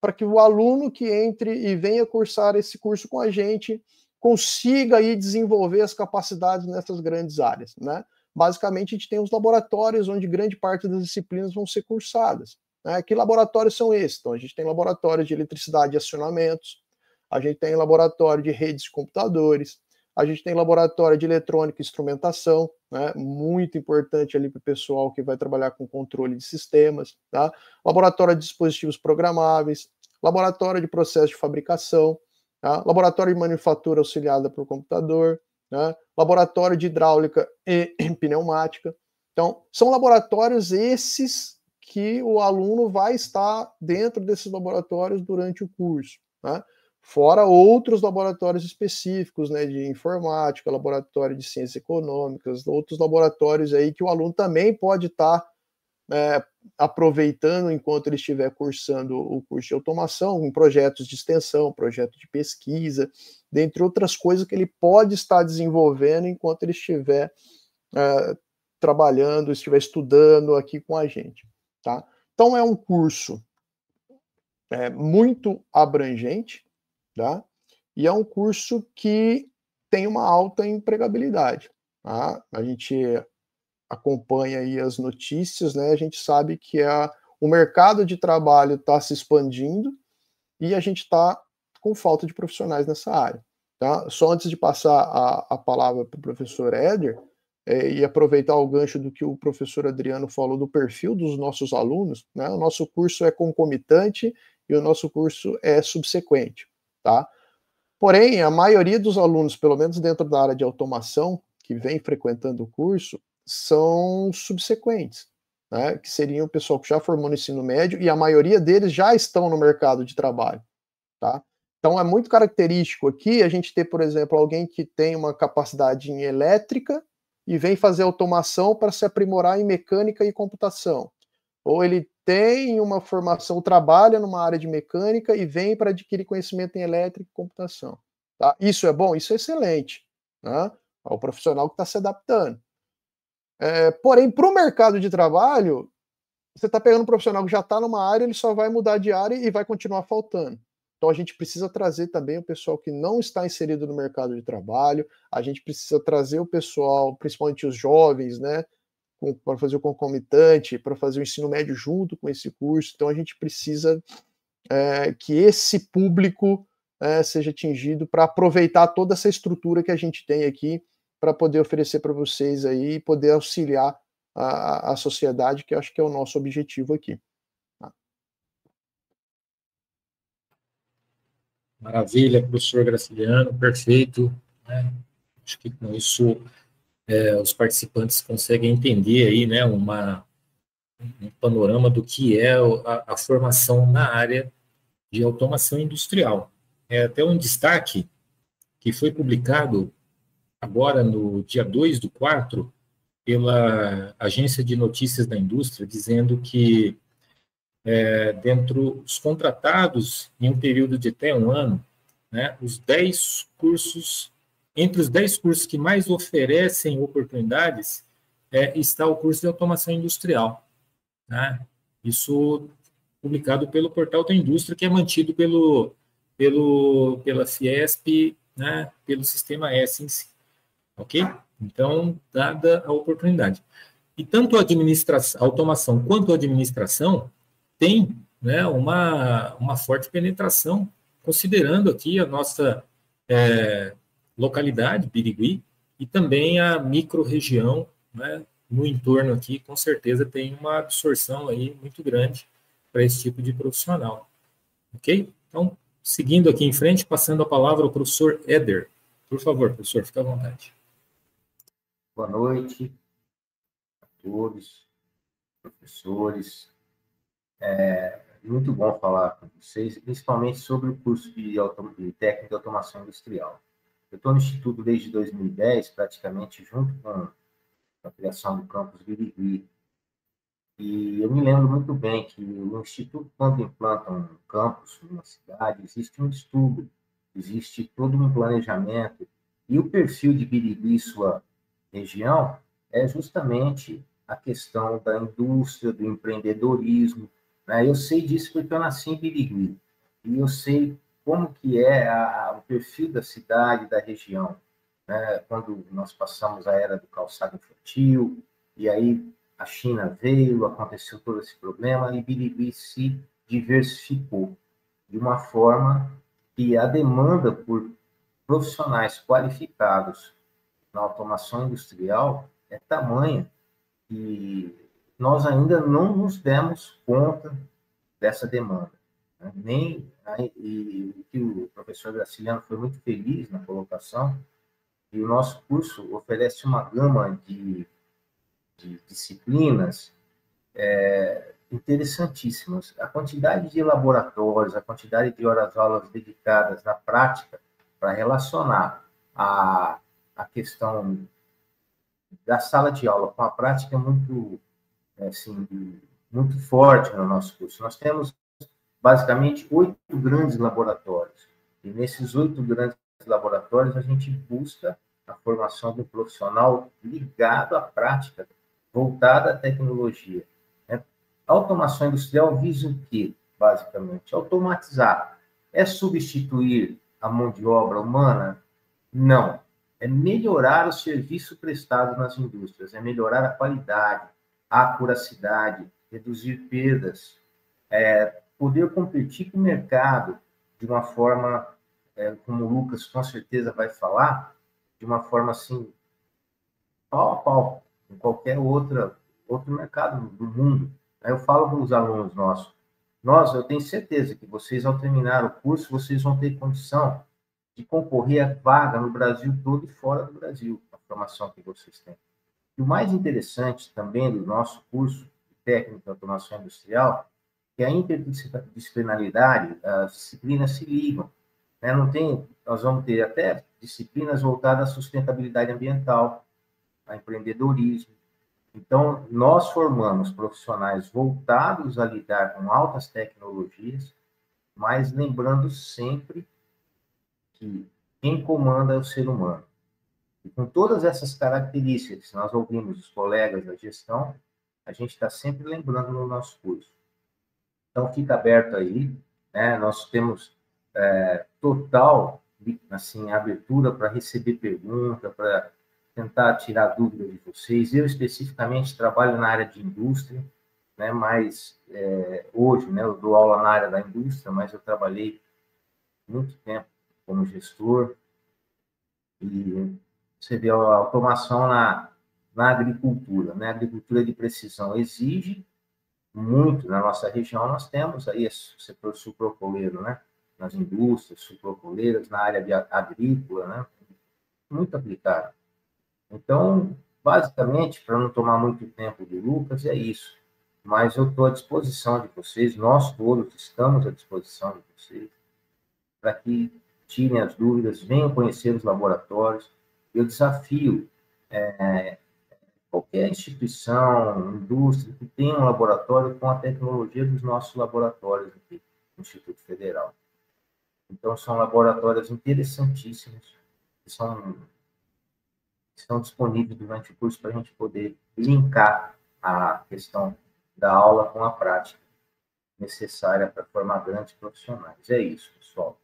para que o aluno que entre e venha cursar esse curso com a gente consiga aí desenvolver as capacidades nessas grandes áreas, né? Basicamente, a gente tem os laboratórios onde grande parte das disciplinas vão ser cursadas. Né? Que laboratórios são esses? Então, a gente tem laboratório de eletricidade e acionamentos, a gente tem laboratório de redes de computadores, a gente tem laboratório de eletrônica e instrumentação, né, muito importante ali para o pessoal que vai trabalhar com controle de sistemas, tá? laboratório de dispositivos programáveis, laboratório de processo de fabricação, tá? laboratório de manufatura auxiliada por computador, né? laboratório de hidráulica e pneumática. Então, são laboratórios esses que o aluno vai estar dentro desses laboratórios durante o curso. Né? Fora outros laboratórios específicos, né, de informática, laboratório de ciências econômicas, outros laboratórios aí que o aluno também pode estar tá, é, aproveitando enquanto ele estiver cursando o curso de automação, em projetos de extensão, projeto de pesquisa, dentre outras coisas que ele pode estar desenvolvendo enquanto ele estiver é, trabalhando, estiver estudando aqui com a gente, tá? Então é um curso é, muito abrangente, tá? E é um curso que tem uma alta empregabilidade, tá? A gente acompanha aí as notícias, né? A gente sabe que a, o mercado de trabalho está se expandindo e a gente está com falta de profissionais nessa área. Tá? Só antes de passar a, a palavra para o professor Éder, é, e aproveitar o gancho do que o professor Adriano falou do perfil dos nossos alunos, né? o nosso curso é concomitante e o nosso curso é subsequente tá? Porém, a maioria dos alunos, pelo menos dentro da área de automação, que vem frequentando o curso, são subsequentes, né? Que seriam o pessoal que já formou no ensino médio e a maioria deles já estão no mercado de trabalho, tá? Então é muito característico aqui a gente ter, por exemplo, alguém que tem uma capacidade em elétrica e vem fazer automação para se aprimorar em mecânica e computação. Ou ele tem uma formação, trabalha numa área de mecânica e vem para adquirir conhecimento em elétrica e computação. Tá? Isso é bom? Isso é excelente. Né? É o profissional que está se adaptando. É, porém, para o mercado de trabalho, você está pegando um profissional que já está numa área, ele só vai mudar de área e vai continuar faltando. Então a gente precisa trazer também o pessoal que não está inserido no mercado de trabalho, a gente precisa trazer o pessoal, principalmente os jovens, né, para fazer o concomitante, para fazer o ensino médio junto com esse curso. Então a gente precisa é, que esse público é, seja atingido para aproveitar toda essa estrutura que a gente tem aqui para poder oferecer para vocês aí e poder auxiliar a, a sociedade, que acho que é o nosso objetivo aqui. Tá? Maravilha, professor Graciliano, perfeito. Né? Acho que com isso é, os participantes conseguem entender aí, né, uma, um panorama do que é a, a formação na área de automação industrial. É até um destaque que foi publicado agora no dia 2 do 4 pela Agência de Notícias da Indústria, dizendo que é, dentro dos contratados em um período de até um ano, né, os 10 cursos, entre os 10 cursos que mais oferecem oportunidades, é, está o curso de automação industrial. Né? Isso publicado pelo Portal da Indústria, que é mantido pelo, pelo, pela Fiesp, né, pelo Sistema si. Ok? Então, dada a oportunidade. E tanto a administração, automação quanto a administração tem né, uma, uma forte penetração, considerando aqui a nossa é, localidade, Birigui, e também a micro-região né, no entorno aqui, com certeza tem uma absorção aí muito grande para esse tipo de profissional. Ok? Então, seguindo aqui em frente, passando a palavra ao professor Éder. Por favor, professor, fique à vontade. Boa noite a todos, professores. É muito bom falar com vocês, principalmente sobre o curso de, de técnica de automação industrial. Eu estou no Instituto desde 2010, praticamente junto com a criação do campus Birigui. E eu me lembro muito bem que o Instituto, quando implanta um campus numa cidade, existe um estudo, existe todo um planejamento, e o perfil de Birigui e sua região é justamente a questão da indústria, do empreendedorismo. Né? Eu sei disso porque eu nasci em Birigui e eu sei como que é a, o perfil da cidade, da região. Né? Quando nós passamos a era do calçado infantil, e aí a China veio, aconteceu todo esse problema, e Birigui se diversificou de uma forma que a demanda por profissionais qualificados na automação industrial é tamanha que nós ainda não nos demos conta dessa demanda. Né? Nem e que o professor Graciliano foi muito feliz na colocação, e o nosso curso oferece uma gama de, de disciplinas é, interessantíssimas. A quantidade de laboratórios, a quantidade de horas-aulas dedicadas na prática para relacionar a a questão da sala de aula com a prática é muito, assim, muito forte no nosso curso. Nós temos, basicamente, oito grandes laboratórios. E nesses oito grandes laboratórios, a gente busca a formação do profissional ligado à prática, voltada à tecnologia. Né? A automação industrial visa o quê, basicamente? Automatizar. É substituir a mão de obra humana? Não é melhorar o serviço prestado nas indústrias, é melhorar a qualidade, a acuracidade, reduzir perdas, é, poder competir com o mercado de uma forma, é, como o Lucas com certeza vai falar, de uma forma assim, pau a pau, em qualquer outra, outro mercado do mundo. Aí eu falo com os alunos nossos, nós, eu tenho certeza que vocês, ao terminar o curso, vocês vão ter condição de concorrer a vaga no Brasil todo e fora do Brasil, a formação que vocês têm. E o mais interessante também do nosso curso de técnica de automação industrial é a interdisciplinaridade, as disciplinas se ligam. Né? Não tem, nós vamos ter até disciplinas voltadas à sustentabilidade ambiental, a empreendedorismo. Então, nós formamos profissionais voltados a lidar com altas tecnologias, mas lembrando sempre que quem comanda é o ser humano. E com todas essas características que nós ouvimos dos colegas da gestão, a gente está sempre lembrando no nosso curso. Então, fica aberto aí, né? Nós temos é, total assim, abertura para receber pergunta, para tentar tirar dúvidas de vocês. Eu, especificamente, trabalho na área de indústria, né? mas é, hoje né, eu dou aula na área da indústria, mas eu trabalhei muito tempo como gestor, e você vê a automação na, na agricultura, né? A agricultura de precisão exige muito na nossa região, nós temos aí o setor né? Nas indústrias sucrocoleiras, na área agrícola, né? Muito aplicado. Então, basicamente, para não tomar muito tempo do Lucas, é isso. Mas eu estou à disposição de vocês, nós todos estamos à disposição de vocês, para que tirem as dúvidas, venham conhecer os laboratórios. Eu desafio é, qualquer instituição, indústria que tenha um laboratório com a tecnologia dos nossos laboratórios aqui no Instituto Federal. Então, são laboratórios interessantíssimos, que são, disponíveis durante o curso para a gente poder linkar a questão da aula com a prática necessária para formar grandes profissionais. É isso, pessoal.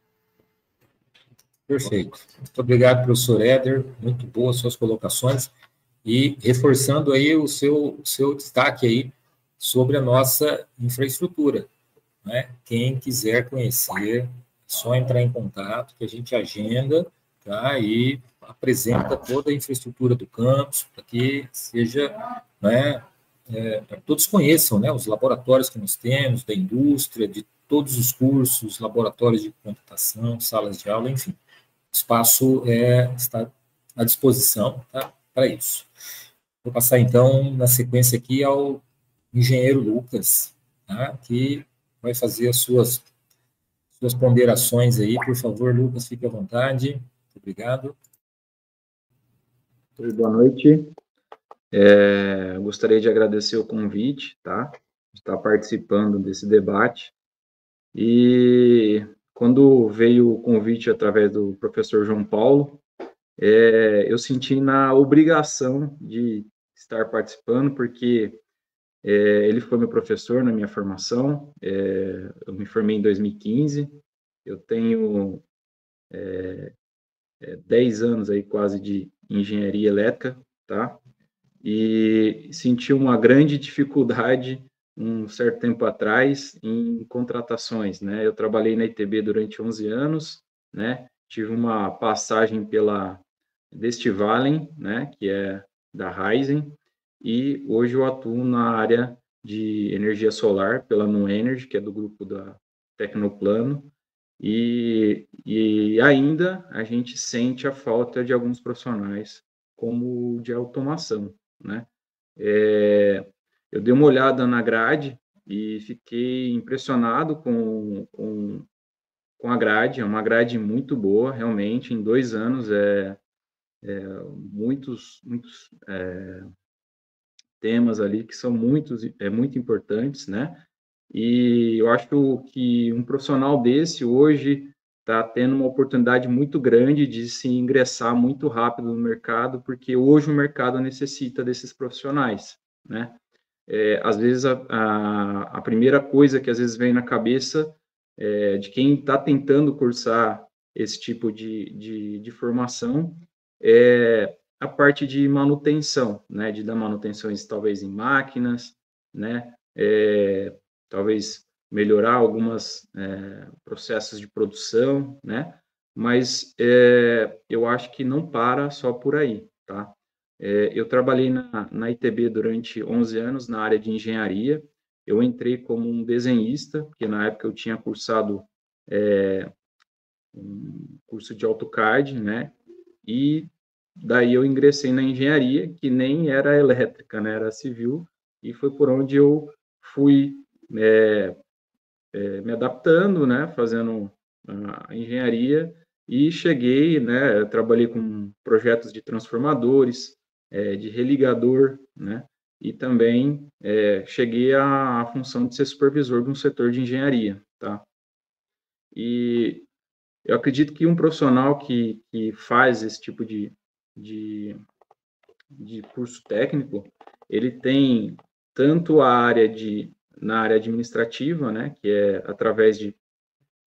Perfeito. Muito obrigado, professor Éder. Muito boas suas colocações. E reforçando aí o seu, o seu destaque aí sobre a nossa infraestrutura. Né? Quem quiser conhecer, é só entrar em contato, que a gente agenda tá? e apresenta toda a infraestrutura do campus, para que seja, né, é, todos conheçam né, os laboratórios que nós temos, da indústria, de todos os cursos, laboratórios de computação, salas de aula, enfim espaço é, está à disposição tá, para isso. Vou passar, então, na sequência aqui ao engenheiro Lucas, tá, que vai fazer as suas, suas ponderações aí. Por favor, Lucas, fique à vontade. Muito obrigado. Boa noite. É, gostaria de agradecer o convite, tá? Estar participando desse debate. E quando veio o convite através do professor João Paulo, é, eu senti na obrigação de estar participando, porque é, ele foi meu professor na minha formação, é, eu me formei em 2015, eu tenho é, 10 é, anos aí quase de engenharia elétrica, tá? E senti uma grande dificuldade um certo tempo atrás em contratações, né? Eu trabalhei na ITB durante 11 anos, né? Tive uma passagem pela Destivalen, né? Que é da Ryzen, e hoje eu atuo na área de energia solar pela Nu Energy, que é do grupo da Tecnoplano, e, e ainda a gente sente a falta de alguns profissionais, como de automação, né? É, eu dei uma olhada na grade e fiquei impressionado com, com, com a grade. É uma grade muito boa, realmente. Em dois anos, é, é muitos, muitos é, temas ali que são muitos, é, muito importantes, né? E eu acho que um profissional desse hoje está tendo uma oportunidade muito grande de se ingressar muito rápido no mercado, porque hoje o mercado necessita desses profissionais, né? é, às vezes a, a, a, primeira coisa que às vezes vem na cabeça é, de quem está tentando cursar esse tipo de, de, de, formação é a parte de manutenção, né, de dar manutenções talvez em máquinas, né, é, talvez melhorar alguns é, processos de produção, né, mas é, eu acho que não para só por aí, tá? É, eu trabalhei na, na ITB durante 11 anos na área de engenharia. Eu entrei como um desenhista, porque na época eu tinha cursado é, um curso de AutoCAD, né? E daí eu ingressei na engenharia, que nem era elétrica, né? Era civil, e foi por onde eu fui é, é, me adaptando, né? Fazendo a engenharia e cheguei, né? Trabalhei com projetos de transformadores, é, de religador, né? E também é, cheguei à, à, função de ser supervisor de um setor de engenharia, tá? E eu acredito que um profissional que, que faz esse tipo de, de, de curso técnico, ele tem tanto a área de na área administrativa, né, que é através de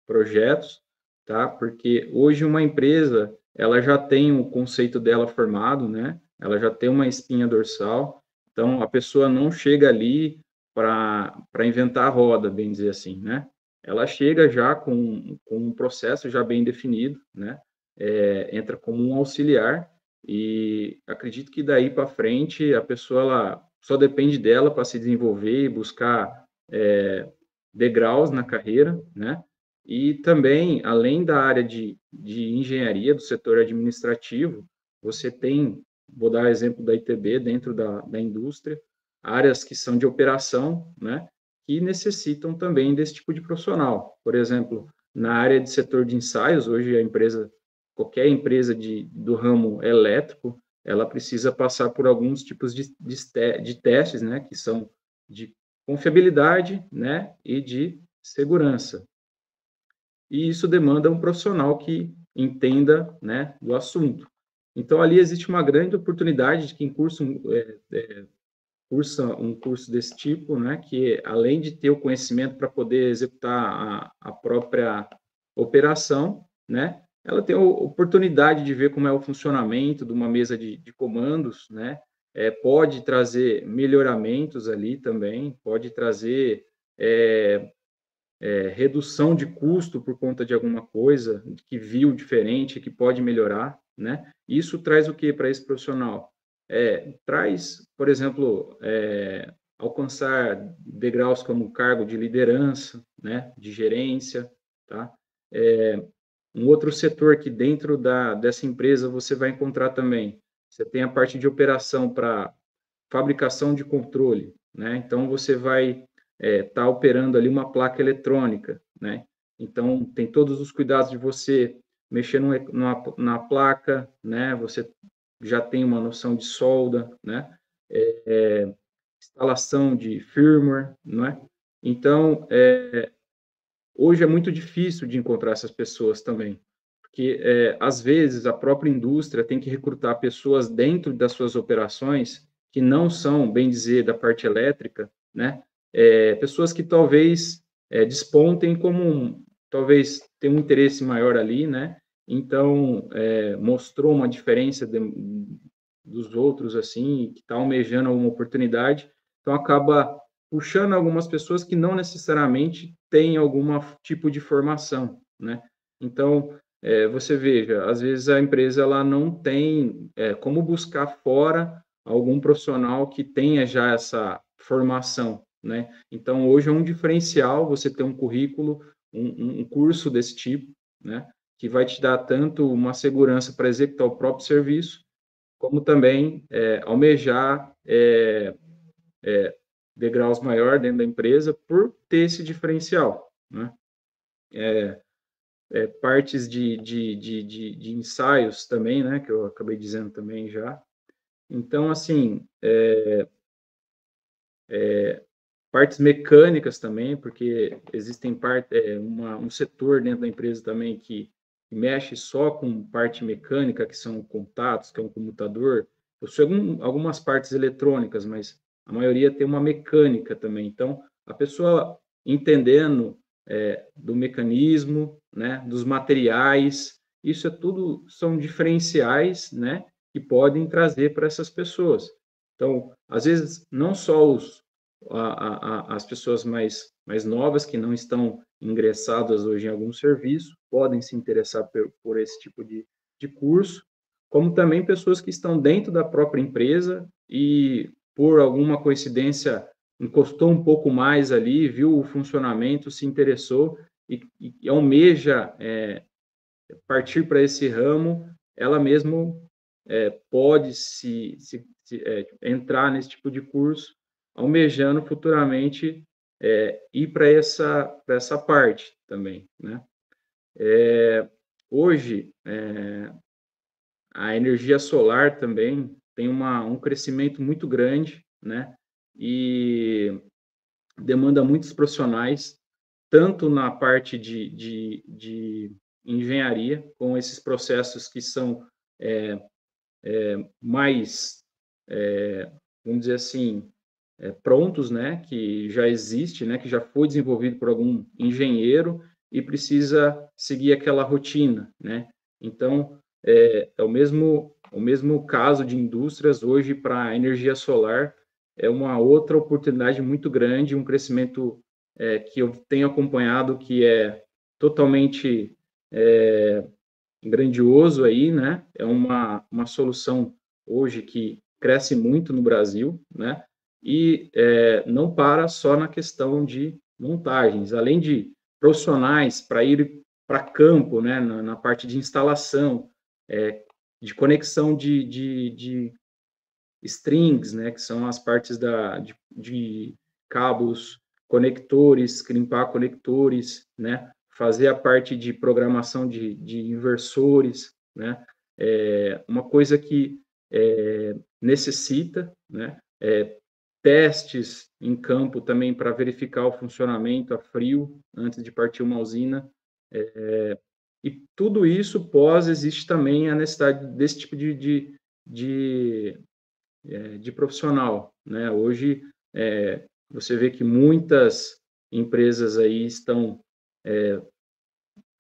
projetos, tá? Porque hoje uma empresa, ela já tem o conceito dela formado, né? Ela já tem uma espinha dorsal, então a pessoa não chega ali para inventar a roda, bem dizer assim, né? Ela chega já com, com um processo já bem definido, né? É, entra como um auxiliar e acredito que daí para frente a pessoa ela só depende dela para se desenvolver e buscar é, degraus na carreira, né? E também, além da área de, de engenharia, do setor administrativo, você tem, vou dar exemplo da ITB dentro da, da indústria, áreas que são de operação, né? Que necessitam também desse tipo de profissional. Por exemplo, na área de setor de ensaios, hoje a empresa, qualquer empresa de, do ramo elétrico, ela precisa passar por alguns tipos de, de, de testes, né, que são de confiabilidade, né, e de segurança. E isso demanda um profissional que entenda, né, do assunto. Então ali existe uma grande oportunidade de quem cursa, é, é, cursa um curso desse tipo, né, que além de ter o conhecimento para poder executar a, a própria operação, né, ela tem a oportunidade de ver como é o funcionamento de uma mesa de, de comandos, né? É, pode trazer melhoramentos ali também, pode trazer é, é, redução de custo por conta de alguma coisa que viu diferente, que pode melhorar, né? Isso traz o que para esse profissional? É, traz, por exemplo, é, alcançar degraus como cargo de liderança, né? De gerência, tá? É, um outro setor que dentro da, dessa empresa você vai encontrar também, você tem a parte de operação para fabricação de controle, né? Então você vai estar é, tá operando ali uma placa eletrônica, né? Então tem todos os cuidados de você mexer numa, na placa, né? Você já tem uma noção de solda, né? É, é, instalação de firmware, não é? Então, é, Hoje é muito difícil de encontrar essas pessoas também, porque é, às vezes a própria indústria tem que recrutar pessoas dentro das suas operações que não são, bem dizer, da parte elétrica, né? É, pessoas que talvez é, despontem como um, talvez tenham um interesse maior ali, né? Então é, mostrou uma diferença de, dos outros assim, que está almejando alguma oportunidade, então acaba puxando algumas pessoas que não necessariamente têm algum tipo de formação, né? Então, é, você veja, às vezes a empresa ela não tem é, como buscar fora algum profissional que tenha já essa formação, né? Então, hoje é um diferencial você ter um currículo, um, um curso desse tipo, né? Que vai te dar tanto uma segurança para executar o próprio serviço, como também é, almejar é, é, degraus maior dentro da empresa por ter esse diferencial, né? É, é, partes de, de, de, de, de ensaios também, né, que eu acabei dizendo também já. Então, assim, é, é, partes mecânicas também, porque existem parte, é, uma, um setor dentro da empresa também que mexe só com parte mecânica, que são contatos, que é um computador. Eu sei algum, algumas partes eletrônicas, mas a maioria tem uma mecânica também. Então, a pessoa entendendo é, do mecanismo, né, dos materiais, isso é tudo são diferenciais, né, que podem trazer para essas pessoas. Então, às vezes, não só os, a, a, as pessoas mais, mais novas que não estão ingressadas hoje em algum serviço podem se interessar por, por esse tipo de, de curso, como também pessoas que estão dentro da própria empresa e por alguma coincidência, encostou um pouco mais ali, viu o funcionamento, se interessou e, e almeja é, partir para esse ramo, ela mesmo é, pode se, se, se é, entrar nesse tipo de curso, almejando futuramente é, ir para essa, essa parte também, né? É, hoje, é, a energia solar também tem uma, um crescimento muito grande, né? E demanda muitos profissionais, tanto na parte de, de, de engenharia, com esses processos que são é, é, mais, é, vamos dizer assim, é, prontos, né, que já existe, né, que já foi desenvolvido por algum engenheiro e precisa seguir aquela rotina, né. Então, é, é o mesmo o mesmo caso de indústrias hoje para energia solar é uma outra oportunidade muito grande, um crescimento é, que eu tenho acompanhado que é totalmente é, grandioso aí, né? É uma, uma solução hoje que cresce muito no Brasil, né? E é, não para só na questão de montagens, além de profissionais para ir para campo, né? Na, na, parte de instalação, é, de conexão de, de, de, strings, né? Que são as partes da, de, de cabos, conectores, crimpar conectores, né? fazer a parte de programação de, de inversores, né? É uma coisa que é, necessita, né? É, testes em campo também para verificar o funcionamento a frio antes de partir uma usina. É, e tudo isso pós existe também a necessidade desse tipo de, de, de, é, de profissional. Né? Hoje é, você vê que muitas empresas aí estão é,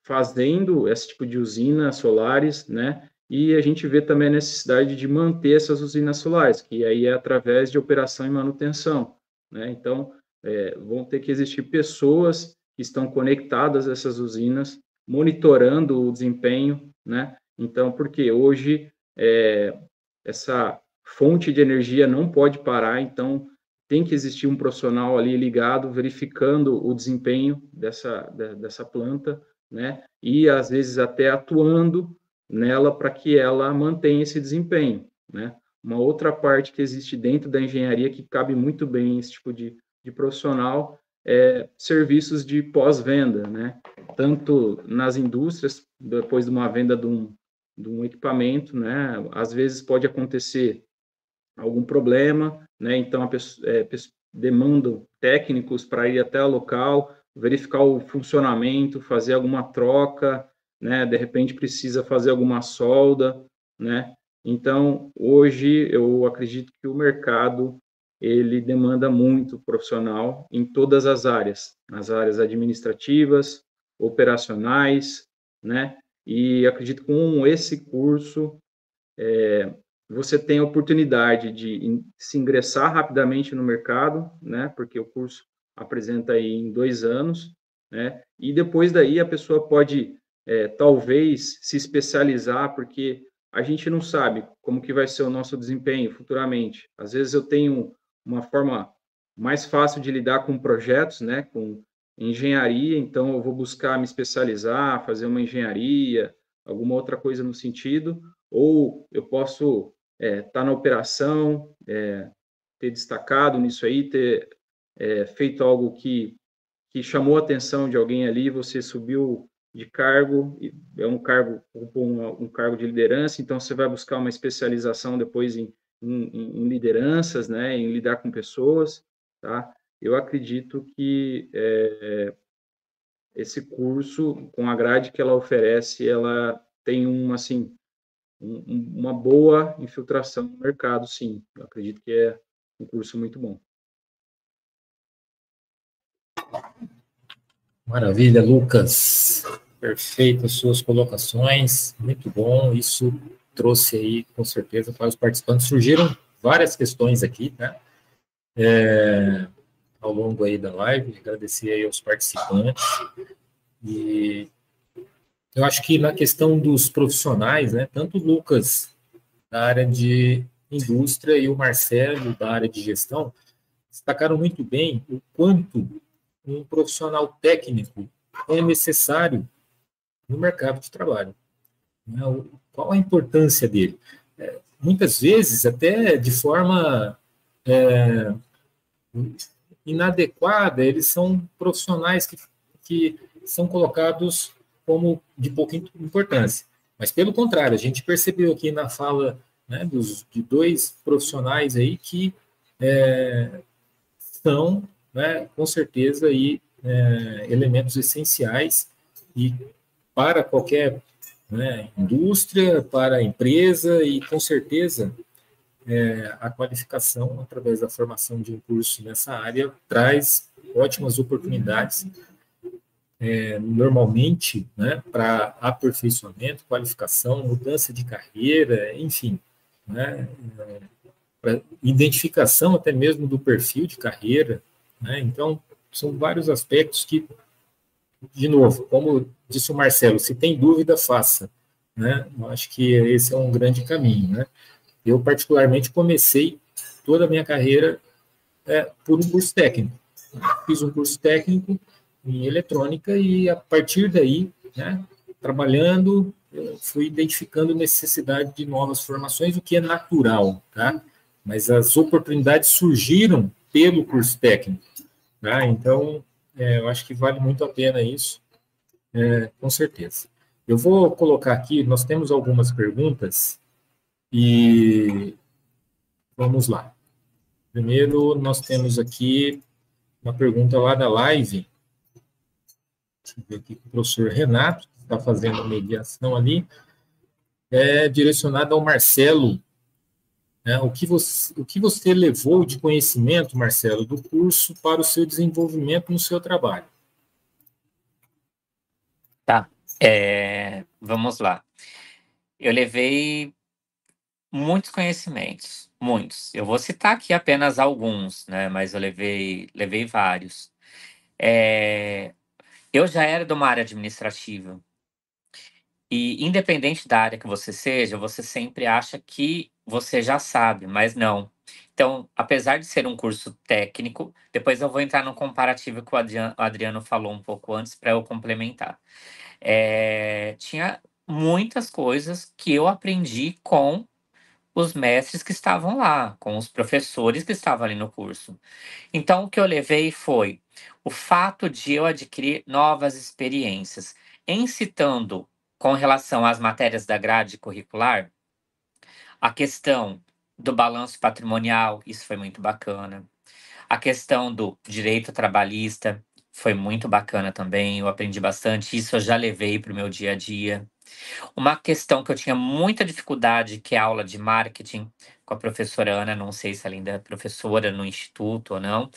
fazendo esse tipo de usinas solares, né? E a gente vê também a necessidade de manter essas usinas solares, que aí é através de operação e manutenção, né? Então, é, vão ter que existir pessoas que estão conectadas a essas usinas, monitorando o desempenho, né? Então, porque hoje é, essa fonte de energia não pode parar, então tem que existir um profissional ali ligado, verificando o desempenho dessa, dessa planta, né? E às vezes até atuando nela para que ela mantenha esse desempenho, né? Uma outra parte que existe dentro da engenharia que cabe muito bem esse tipo de, de profissional é serviços de pós-venda, né? Tanto nas indústrias, depois de uma venda de um, de um equipamento, né? Às vezes pode acontecer algum problema, né? Então a pessoa, é, demandam técnicos para ir até o local, verificar o funcionamento, fazer alguma troca, né? De repente precisa fazer alguma solda, né? Então, hoje eu acredito que o mercado ele demanda muito profissional em todas as áreas, nas áreas administrativas, operacionais, né? E acredito que com esse curso é, você tem a oportunidade de se ingressar rapidamente no mercado, né? Porque o curso apresenta aí em dois anos, né? E depois daí a pessoa pode é, talvez se especializar, porque a gente não sabe como que vai ser o nosso desempenho futuramente. Às vezes eu tenho uma forma mais fácil de lidar com projetos, né? Com engenharia, então eu vou buscar me especializar, fazer uma engenharia, alguma outra coisa no sentido, ou eu posso estar é, tá na operação, é, ter destacado nisso aí, ter é, feito algo que, que chamou a atenção de alguém ali, você subiu de cargo, é um cargo, um, um cargo de liderança, então você vai buscar uma especialização depois em, em, em lideranças, né, em lidar com pessoas, tá? Eu acredito que é, esse curso, com a grade que ela oferece, ela tem um, assim, um, uma boa infiltração no mercado, sim. Eu acredito que é um curso muito bom. Maravilha, Lucas. Perfeito as suas colocações, muito bom. Isso trouxe aí, com certeza, para os participantes. Surgiram várias questões aqui, né? É, ao longo aí da live, agradecer aí aos participantes. E eu acho que na questão dos profissionais, né, tanto o Lucas da área de indústria e o Marcelo da área de gestão destacaram muito bem o quanto um profissional técnico é necessário no mercado de trabalho. Né? Qual a importância dele? É, muitas vezes, até de forma é, inadequada, eles são profissionais que, que são colocados como de pouca importância. Mas, pelo contrário, a gente percebeu aqui na fala né, dos, de dois profissionais aí que é, são né, com certeza, aí, é, elementos essenciais e para qualquer né, indústria, para a empresa e, com certeza, é, a qualificação através da formação de um curso nessa área traz ótimas oportunidades, é, normalmente, né, para aperfeiçoamento, qualificação, mudança de carreira, enfim, né, identificação até mesmo do perfil de carreira. Né, então, são vários aspectos que, de novo, como disse o Marcelo, se tem dúvida, faça. Né? Eu acho que esse é um grande caminho. Né? Eu, particularmente, comecei toda a minha carreira é, por um curso técnico. Fiz um curso técnico em eletrônica e, a partir daí, né, trabalhando, fui identificando necessidade de novas formações, o que é natural, tá? Mas as oportunidades surgiram pelo curso técnico, tá? Então, é, eu acho que vale muito a pena isso, é, com certeza. Eu vou colocar aqui, nós temos algumas perguntas e vamos lá. Primeiro, nós temos aqui uma pergunta lá da live. Deixa eu ver aqui o professor Renato, que está fazendo a mediação ali. É direcionada ao Marcelo. É, o, que você, o que você levou de conhecimento, Marcelo, do curso para o seu desenvolvimento no seu trabalho? Tá. É, vamos lá. Eu levei muitos conhecimentos, muitos. Eu vou citar aqui apenas alguns, né? Mas eu levei, levei vários. É, eu já era de uma área administrativa. E independente da área que você seja, você sempre acha que você já sabe, mas não. Então, apesar de ser um curso técnico, depois eu vou entrar no comparativo que o Adriano, falou um pouco antes para eu complementar. É, tinha muitas coisas que eu aprendi com os mestres que estavam lá, com os professores que estavam ali no curso. Então, o que eu levei foi o fato de eu adquirir novas experiências. Em citando com relação às matérias da grade curricular, a questão do balanço patrimonial, isso foi muito bacana. A questão do direito trabalhista foi muito bacana também, eu aprendi bastante, isso eu já levei para o meu dia a dia. Uma questão que eu tinha muita dificuldade, que é a aula de marketing com a professora Ana, não sei se ela ainda é professora no instituto ou não,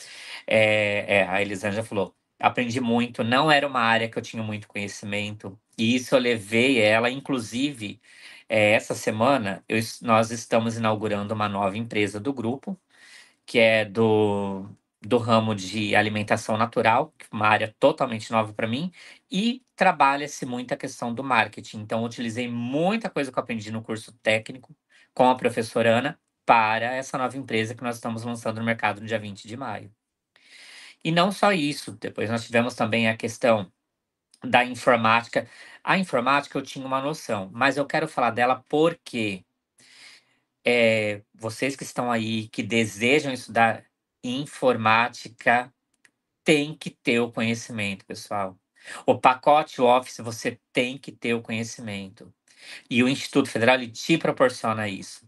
é, é, a Elisângela falou, aprendi muito, não era uma área que eu tinha muito conhecimento, e isso eu levei ela, inclusive, é, essa semana eu, nós estamos inaugurando uma nova empresa do grupo, que é do do ramo de alimentação natural, é uma área totalmente nova para mim, e trabalha-se muito a questão do marketing. Então, utilizei muita coisa que eu aprendi no curso técnico com a professora Ana para essa nova empresa que nós estamos lançando no mercado no dia 20 de maio. E não só isso, depois nós tivemos também a questão da informática. A informática eu tinha uma noção, mas eu quero falar dela porque é, vocês que estão aí, que desejam estudar informática tem que ter o conhecimento, pessoal. O pacote Office você tem que ter o conhecimento. E o Instituto Federal ele te proporciona isso.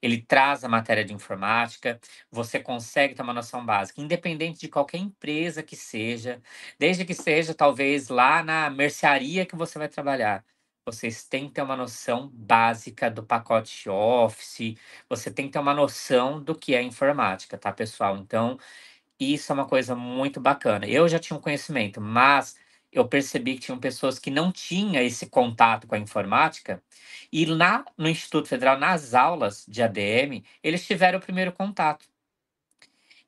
Ele traz a matéria de informática, você consegue ter uma noção básica, independente de qualquer empresa que seja, desde que seja talvez lá na mercearia que você vai trabalhar vocês têm que ter uma noção básica do pacote Office, você tem que ter uma noção do que é informática, tá, pessoal? Então, isso é uma coisa muito bacana. Eu já tinha um conhecimento, mas eu percebi que tinham pessoas que não tinham esse contato com a informática, e lá no Instituto Federal, nas aulas de ADM, eles tiveram o primeiro contato.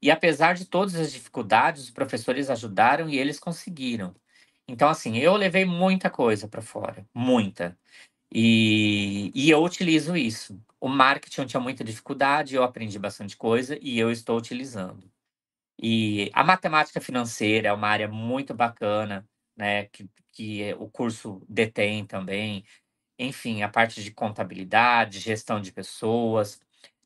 E apesar de todas as dificuldades, os professores ajudaram e eles conseguiram. Então, assim, eu levei muita coisa para fora, muita. E, e eu utilizo isso. O marketing eu tinha muita dificuldade, eu aprendi bastante coisa e eu estou utilizando. E a matemática financeira é uma área muito bacana, né? Que, que o curso detém também. Enfim, a parte de contabilidade, gestão de pessoas.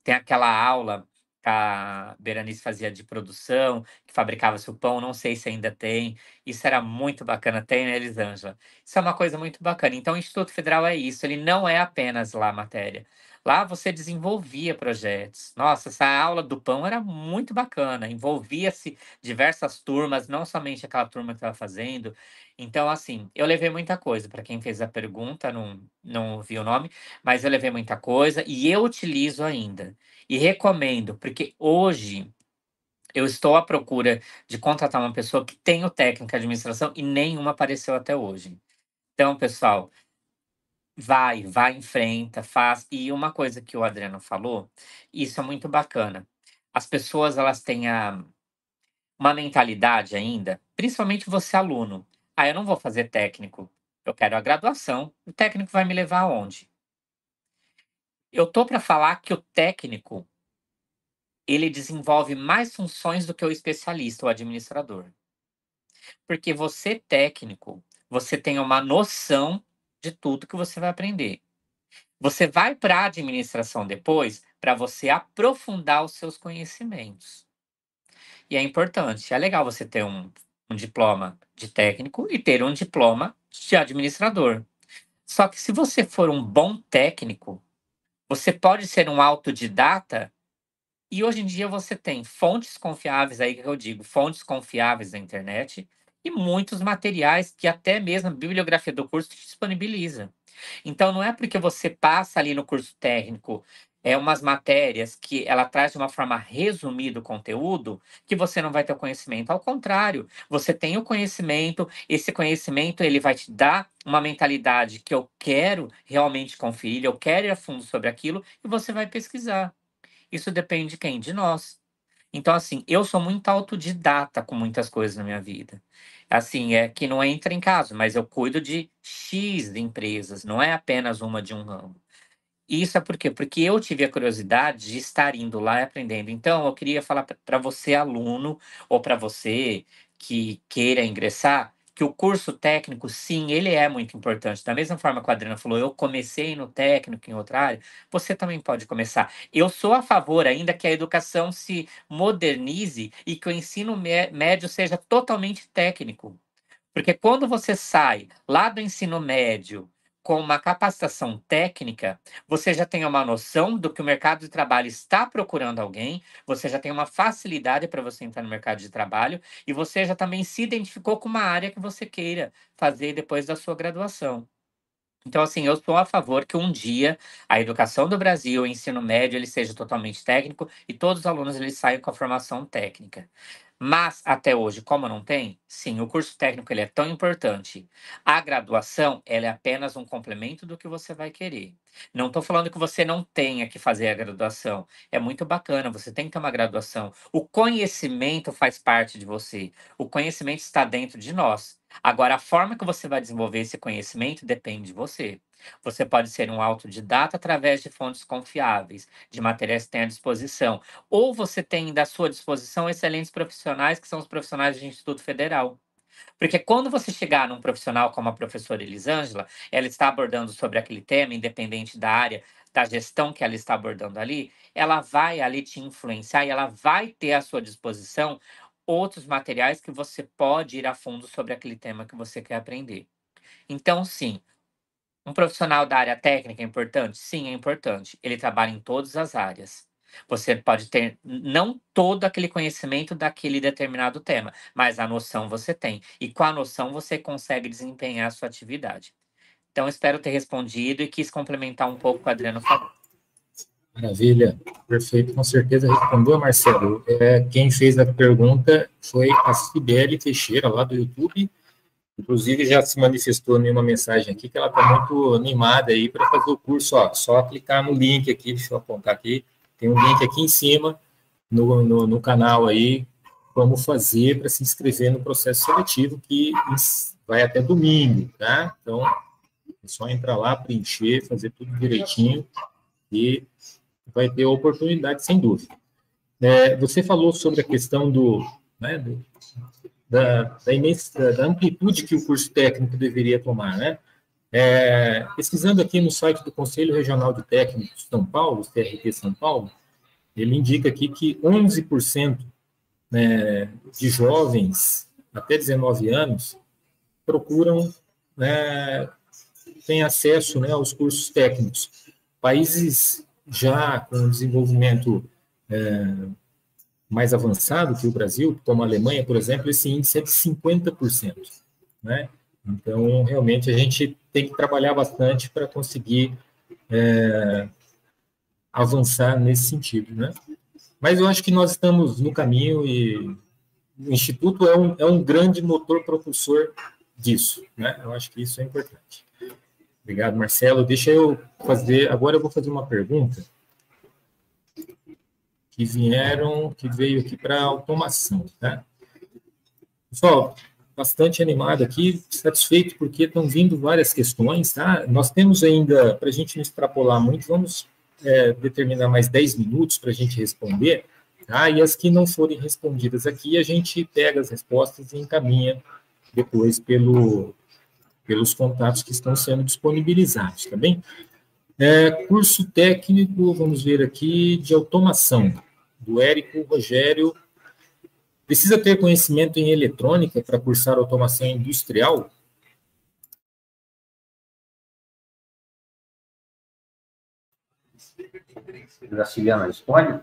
Tem aquela aula a Berenice fazia de produção, que fabricava seu pão, não sei se ainda tem. Isso era muito bacana, tem, né, Elisângela? Isso é uma coisa muito bacana. Então, o Instituto Federal é isso, ele não é apenas lá matéria. Lá você desenvolvia projetos. Nossa, essa aula do pão era muito bacana, envolvia-se diversas turmas, não somente aquela turma que estava fazendo. Então, assim, eu levei muita coisa. Para quem fez a pergunta, não, não vi o nome, mas eu levei muita coisa e eu utilizo ainda. E recomendo, porque hoje eu estou à procura de contratar uma pessoa que tenha técnica de administração e nenhuma apareceu até hoje. Então, pessoal, vai, vai, enfrenta, faz. E uma coisa que o Adriano falou, isso é muito bacana. As pessoas, elas têm a, uma mentalidade ainda, principalmente você aluno. Ah, eu não vou fazer técnico, eu quero a graduação. O técnico vai me levar aonde? Eu tô para falar que o técnico ele desenvolve mais funções do que o especialista, o administrador. Porque você técnico, você tem uma noção de tudo que você vai aprender. Você vai para a administração depois para você aprofundar os seus conhecimentos. E é importante, é legal você ter um, um diploma de técnico e ter um diploma de administrador. Só que se você for um bom técnico, você pode ser um autodidata e hoje em dia você tem fontes confiáveis aí que eu digo, fontes confiáveis da internet e muitos materiais que até mesmo a bibliografia do curso disponibiliza. Então não é porque você passa ali no curso técnico é umas matérias que ela traz de uma forma resumida o conteúdo, que você não vai ter o conhecimento. Ao contrário, você tem o conhecimento, esse conhecimento ele vai te dar uma mentalidade que eu quero realmente conferir, eu quero ir a fundo sobre aquilo, e você vai pesquisar. Isso depende de quem? De nós. Então, assim, eu sou muito autodidata com muitas coisas na minha vida. Assim, é que não entra em caso, mas eu cuido de X de empresas, não é apenas uma de um ramo. Isso é por quê? Porque eu tive a curiosidade de estar indo lá e aprendendo. Então, eu queria falar para você, aluno, ou para você que queira ingressar, que o curso técnico, sim, ele é muito importante. Da mesma forma que a Adriana falou, eu comecei no técnico em outra área, você também pode começar. Eu sou a favor ainda que a educação se modernize e que o ensino médio seja totalmente técnico. Porque quando você sai lá do ensino médio com uma capacitação técnica, você já tem uma noção do que o mercado de trabalho está procurando alguém, você já tem uma facilidade para você entrar no mercado de trabalho e você já também se identificou com uma área que você queira fazer depois da sua graduação. Então, assim, eu sou a favor que um dia a educação do Brasil, o ensino médio, ele seja totalmente técnico e todos os alunos eles saiam com a formação técnica. Mas até hoje, como não tem, sim, o curso técnico ele é tão importante. A graduação ela é apenas um complemento do que você vai querer. Não estou falando que você não tenha que fazer a graduação. É muito bacana, você tem que ter uma graduação. O conhecimento faz parte de você. O conhecimento está dentro de nós. Agora, a forma que você vai desenvolver esse conhecimento depende de você. Você pode ser um autodidata através de fontes confiáveis, de materiais que tem à disposição. Ou você tem da sua disposição excelentes profissionais, que são os profissionais do Instituto Federal. Porque quando você chegar num profissional como a professora Elisângela, ela está abordando sobre aquele tema, independente da área, da gestão que ela está abordando ali, ela vai ali te influenciar e ela vai ter à sua disposição outros materiais que você pode ir a fundo sobre aquele tema que você quer aprender. Então, sim, um profissional da área técnica é importante? Sim, é importante. Ele trabalha em todas as áreas. Você pode ter não todo aquele conhecimento daquele determinado tema, mas a noção você tem. E com a noção você consegue desempenhar a sua atividade. Então, espero ter respondido e quis complementar um pouco o que o Adriano falou. Maravilha, perfeito, com certeza respondeu, Marcelo. É, quem fez a pergunta foi a Sibeli Teixeira, lá do YouTube. Inclusive, já se manifestou em uma mensagem aqui que ela está muito animada aí para fazer o curso. Ó, só clicar no link aqui, deixa eu apontar aqui. Tem um link aqui em cima no, no, no canal aí, como fazer para se inscrever no processo seletivo, que vai até domingo, tá? Então, é só entrar lá, preencher, fazer tudo direitinho e vai ter oportunidade, sem dúvida. É, você falou sobre a questão do, né, do da, da, imensa, da amplitude que o curso técnico deveria tomar, né? É, pesquisando aqui no site do Conselho Regional de Técnicos de São Paulo, CRT São Paulo, ele indica aqui que 11% né, de jovens até 19 anos procuram, né, têm acesso né, aos cursos técnicos. Países já com desenvolvimento é, mais avançado que o Brasil, como a Alemanha, por exemplo, esse índice é de 50%. Né? Então, realmente, a gente tem que trabalhar bastante para conseguir é, avançar nesse sentido. Né? Mas eu acho que nós estamos no caminho e o Instituto é um, é um grande motor propulsor disso. Né? Eu acho que isso é importante. Obrigado, Marcelo. Deixa eu fazer. Agora eu vou fazer uma pergunta que vieram, que veio aqui para automação, tá? Pessoal, bastante animado aqui, satisfeito porque estão vindo várias questões, tá? Nós temos ainda, para a gente não extrapolar muito, vamos é, determinar mais 10 minutos para a gente responder, tá? E as que não forem respondidas aqui, a gente pega as respostas e encaminha depois pelo, pelos contatos que estão sendo disponibilizados, tá bem? É, curso técnico, vamos ver aqui, de automação do Érico Rogério. Precisa ter conhecimento em eletrônica para cursar automação industrial? Graciliano, responde?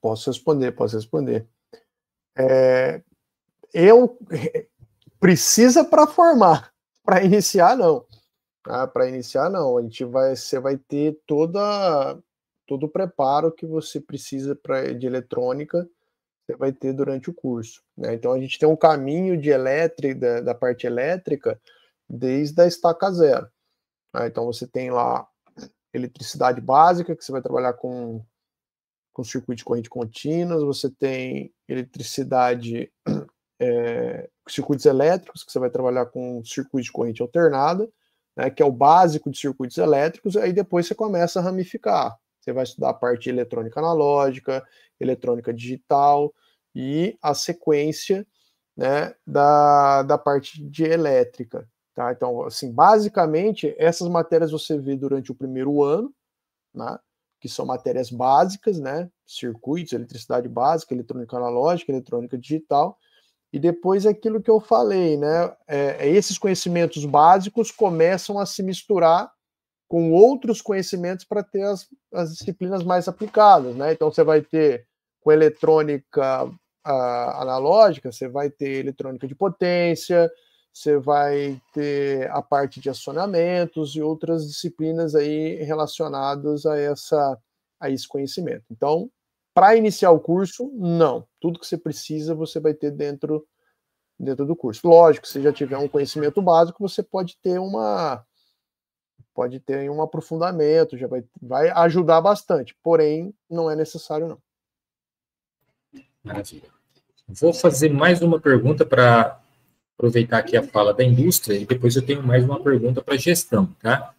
Posso responder, posso responder. É, eu precisa para formar, para iniciar não. Ah, para iniciar não, a gente vai, você vai ter toda todo o preparo que você precisa para de eletrônica, você vai ter durante o curso. Né? Então a gente tem um caminho de elétrica, da, parte elétrica, desde a estaca zero. Né? Então você tem lá eletricidade básica, que você vai trabalhar com, com circuito de corrente contínuas, você tem eletricidade, é, circuitos elétricos, que você vai trabalhar com circuito de corrente alternada, né, que é o básico de circuitos elétricos, aí depois você começa a ramificar. Você vai estudar a parte eletrônica analógica, eletrônica digital e a sequência né, da, da parte de elétrica. Tá? Então, assim, basicamente, essas matérias você vê durante o primeiro ano, né, que são matérias básicas, né, circuitos, eletricidade básica, eletrônica analógica, eletrônica digital, e depois aquilo que eu falei, né, é, é esses conhecimentos básicos começam a se misturar com outros conhecimentos para ter as, as, disciplinas mais aplicadas, né? Então você vai ter com eletrônica uh, analógica, você vai ter eletrônica de potência, você vai ter a parte de acionamentos e outras disciplinas aí relacionadas a essa a esse conhecimento. Então, para iniciar o curso, não. Tudo que você precisa você vai ter dentro dentro do curso. Lógico, se já tiver um conhecimento básico, você pode ter uma pode ter um aprofundamento, já vai, vai ajudar bastante, porém não é necessário não. Maravilha. Vou fazer mais uma pergunta para aproveitar aqui a fala da indústria e depois eu tenho mais uma pergunta para gestão, tá?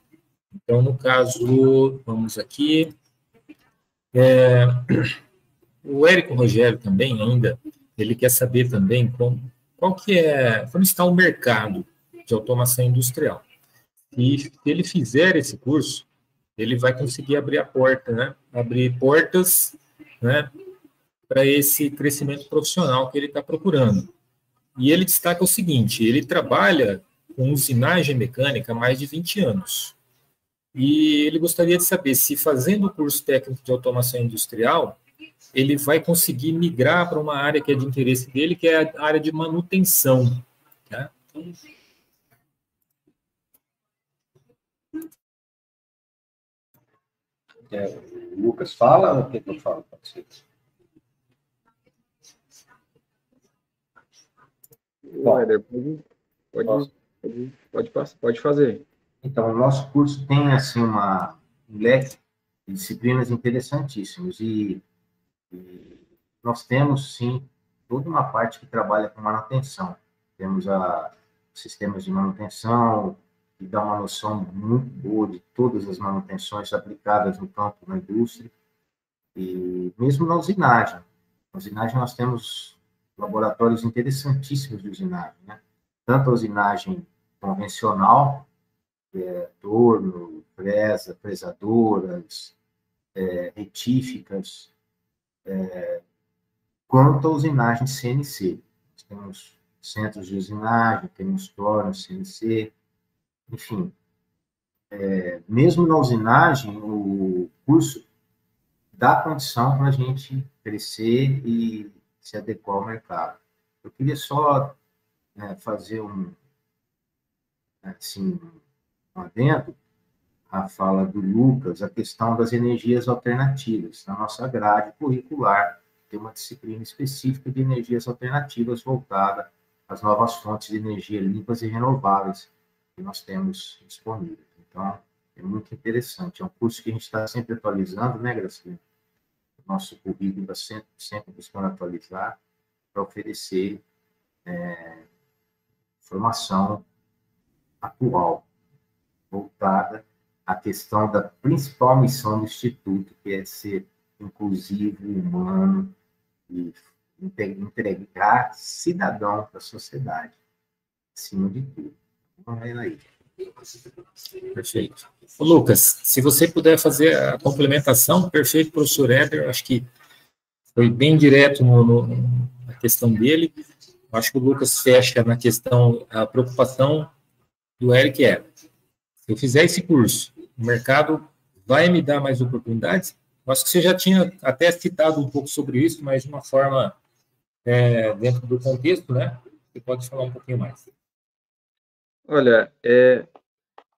Então, no caso, vamos aqui. É, o Érico Rogério também ainda, ele quer saber também como, qual que é, como está o mercado de automação industrial. E se ele fizer esse curso, ele vai conseguir abrir a porta, né? Abrir portas, né? Para esse crescimento profissional que ele está procurando. E ele destaca o seguinte: ele trabalha com usinagem mecânica há mais de 20 anos. E ele gostaria de saber se, fazendo o curso técnico de automação industrial, ele vai conseguir migrar para uma área que é de interesse dele, que é a área de manutenção. Tá? É, o Lucas fala ou o que eu falo? Ser. Bom, pode, pode, pode, pode, pode fazer. Então, o nosso curso tem assim uma um leque de disciplinas interessantíssimos e, e, nós temos sim toda uma parte que trabalha com manutenção. Temos a sistemas de manutenção, que dá uma noção muito boa de todas as manutenções aplicadas no campo, na indústria, e mesmo na usinagem. Na usinagem nós temos laboratórios interessantíssimos de usinagem, né? Tanto a usinagem convencional, é, torno, fresa, fresadoras, é, retíficas, é, quanto a usinagem CNC. Nós temos centros de usinagem, temos tornos CNC, enfim. É, mesmo na usinagem, o curso dá condição para a gente crescer e se adequar ao mercado. Eu queria só né, fazer um, assim, um adendo à fala do Lucas, a questão das energias alternativas. Na nossa grade curricular, tem uma disciplina específica de energias alternativas voltada às novas fontes de energia limpas e renováveis que nós temos disponíveis. Então, é muito interessante. É um curso que a gente está sempre atualizando, né, Gracinha? Nosso currículo está sempre, sempre buscando atualizar para oferecer é, formação atual, voltada à questão da principal missão do Instituto, que é ser inclusivo, humano e entregar cidadão para a sociedade, acima de tudo. Perfeito. Lucas, se você puder fazer a complementação, perfeito, professor Éder, acho que foi bem direto no, no, na questão dele. Acho que o Lucas fecha na questão, a preocupação do Eric é, se eu fizer esse curso, o mercado vai me dar mais oportunidades? Acho que você já tinha até citado um pouco sobre isso, mas de uma forma é, dentro do contexto, né? Você pode falar um pouquinho mais. Olha, é,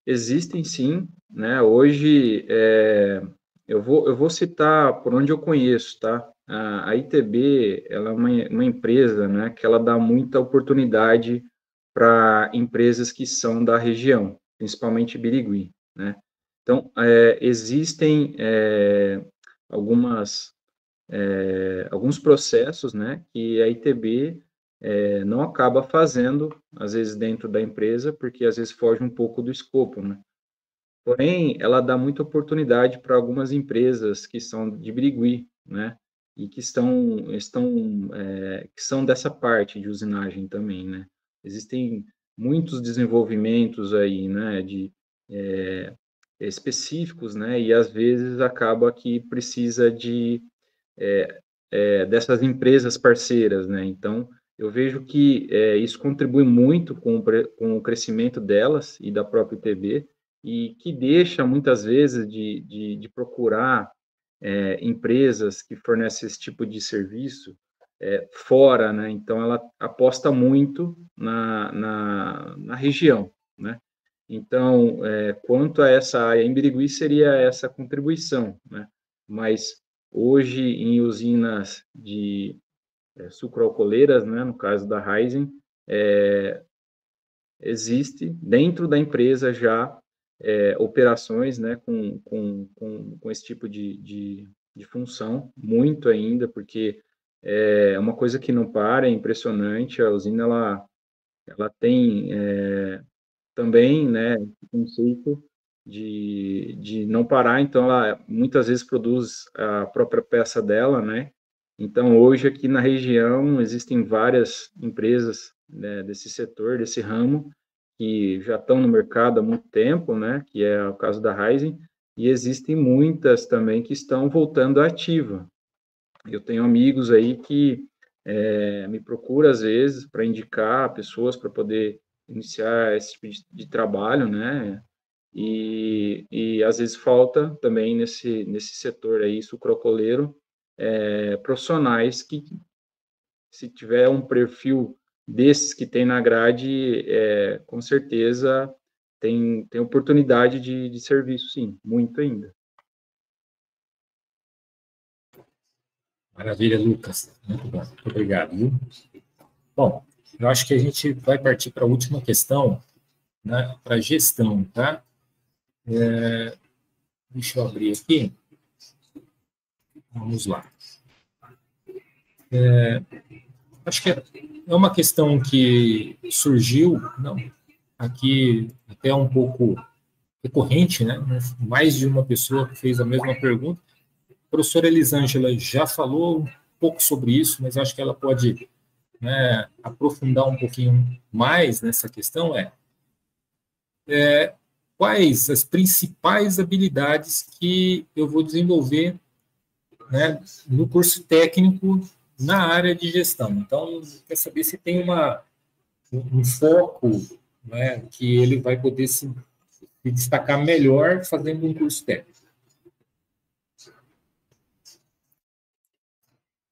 existem sim, né? Hoje, é, eu, vou, eu vou citar por onde eu conheço, tá? A, ITB, ela é uma, uma empresa, né? Que ela dá muita oportunidade para empresas que são da região, principalmente Birigui, né? Então, é, existem é, algumas, é, alguns processos, né, que a ITB é, não acaba fazendo, às vezes, dentro da empresa, porque às vezes foge um pouco do escopo, né? Porém, ela dá muita oportunidade para algumas empresas que são de Birigui, né? E que estão, estão é, que são dessa parte de usinagem também, né? Existem muitos desenvolvimentos aí, né, de é, específicos, né, e às vezes acaba que precisa de é, é, dessas empresas parceiras, né, então eu vejo que é, isso contribui muito com o, com o crescimento delas e da própria ITB, e que deixa muitas vezes de, de, de procurar é, empresas que fornecem esse tipo de serviço é, fora, né? Então ela aposta muito na, na, na região, né? Então, é, quanto a essa área em Birigui, seria essa contribuição, né? Mas hoje, em usinas de é, sucroalcooleiras, né, no caso da Ryzen, é, existe dentro da empresa já é, operações né, com, com, com, com esse tipo de, de, de função, muito ainda, porque é uma coisa que não para, é impressionante. A usina ela, ela tem é, também, né, conceito de, de não parar. Então, ela muitas vezes produz a própria peça dela, né? Então, hoje aqui na região existem várias empresas né, desse setor, desse ramo, que já estão no mercado há muito tempo, né? Que é o caso da Ryzen, e existem muitas também que estão voltando ativa, eu tenho amigos aí que é, me procuram às vezes para indicar pessoas para poder iniciar esse tipo de, de trabalho, né? E, e, às vezes falta também nesse, nesse setor aí, sucrocoleiro, é, profissionais que, se tiver um perfil desses que tem na grade, é, com certeza tem, tem oportunidade de, de serviço, sim, muito ainda. Maravilha, Lucas. Muito bom. Muito obrigado. Bom, eu acho que a gente vai partir para a última questão, né, para gestão, tá? É, deixa eu abrir aqui. Vamos lá. É, acho que é uma questão que surgiu, não, aqui até um pouco recorrente, né? Mais de uma pessoa fez a mesma pergunta, a professora Elisângela já falou um pouco sobre isso, mas acho que ela pode né, aprofundar um pouquinho mais nessa questão. É, é quais as principais habilidades que eu vou desenvolver né, no curso técnico na área de gestão. Então, quer saber se tem uma, um foco né, que ele vai poder se, se destacar melhor fazendo um curso técnico.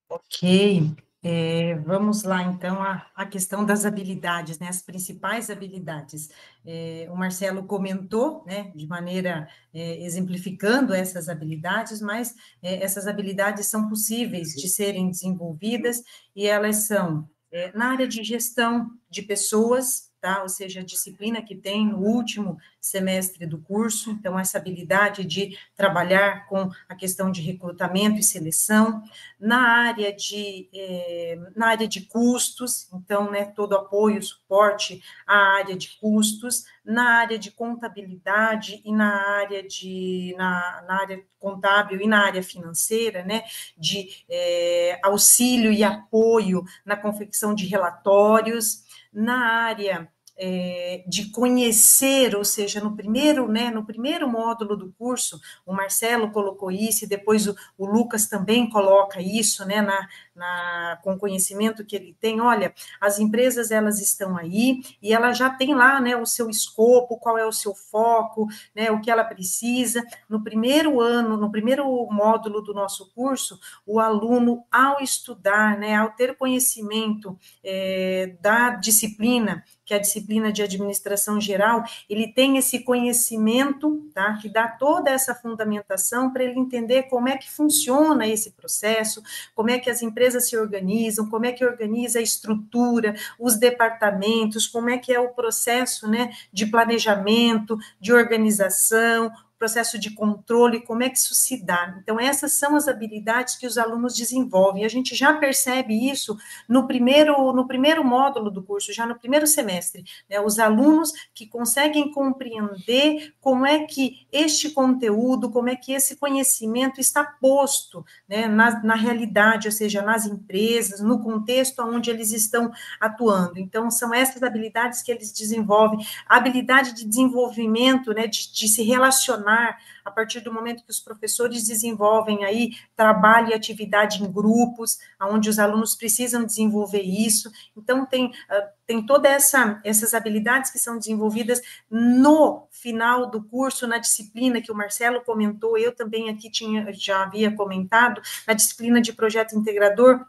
Ok. É, vamos lá, então, a questão das habilidades, né, as principais habilidades. É, o Marcelo comentou, né, de maneira é, exemplificando essas habilidades, mas é, essas habilidades são possíveis de serem desenvolvidas e elas são é, na área de gestão de pessoas, tá? Ou seja, a disciplina que tem no último semestre do curso, então essa habilidade de trabalhar com a questão de recrutamento e seleção, na área de eh, na área de custos, então, né, todo apoio, suporte à área de custos, na área de contabilidade e na área de na, na área contábil e na área financeira, né, de eh, auxílio e apoio na confecção de relatórios, na área é, de conhecer, ou seja, no primeiro, né, no primeiro módulo do curso, o Marcelo colocou isso, e depois o, o Lucas também coloca isso, né, na, na, com o conhecimento que ele tem, olha, as empresas elas estão aí e ela já tem lá, né, o seu escopo, qual é o seu foco, né, o que ela precisa. No primeiro ano, no primeiro módulo do nosso curso, o aluno, ao estudar, né, ao ter conhecimento é, da disciplina, que é a disciplina de administração geral, ele tem esse conhecimento, tá, que dá toda essa fundamentação para ele entender como é que funciona esse processo, como é que as empresas empresas se organizam, como é que organiza a estrutura, os departamentos, como é que é o processo né, de planejamento, de organização, processo de controle, como é que isso se dá. Então, essas são as habilidades que os alunos desenvolvem. A gente já percebe isso no primeiro, no primeiro módulo do curso, já no primeiro semestre. Né? Os alunos que conseguem compreender como é que este conteúdo, como é que esse conhecimento está posto né, na, na realidade, ou seja, nas empresas, no contexto onde eles estão atuando. Então, são essas habilidades que eles desenvolvem. A habilidade de desenvolvimento, né, de, de se relacionar a partir do momento que os professores desenvolvem aí trabalho e atividade em grupos, onde os alunos precisam desenvolver isso. Então, tem, ah, tem todas essa, essas habilidades que são desenvolvidas no final do curso, na disciplina que o Marcelo comentou, eu também aqui tinha, já havia comentado, na disciplina de projeto integrador,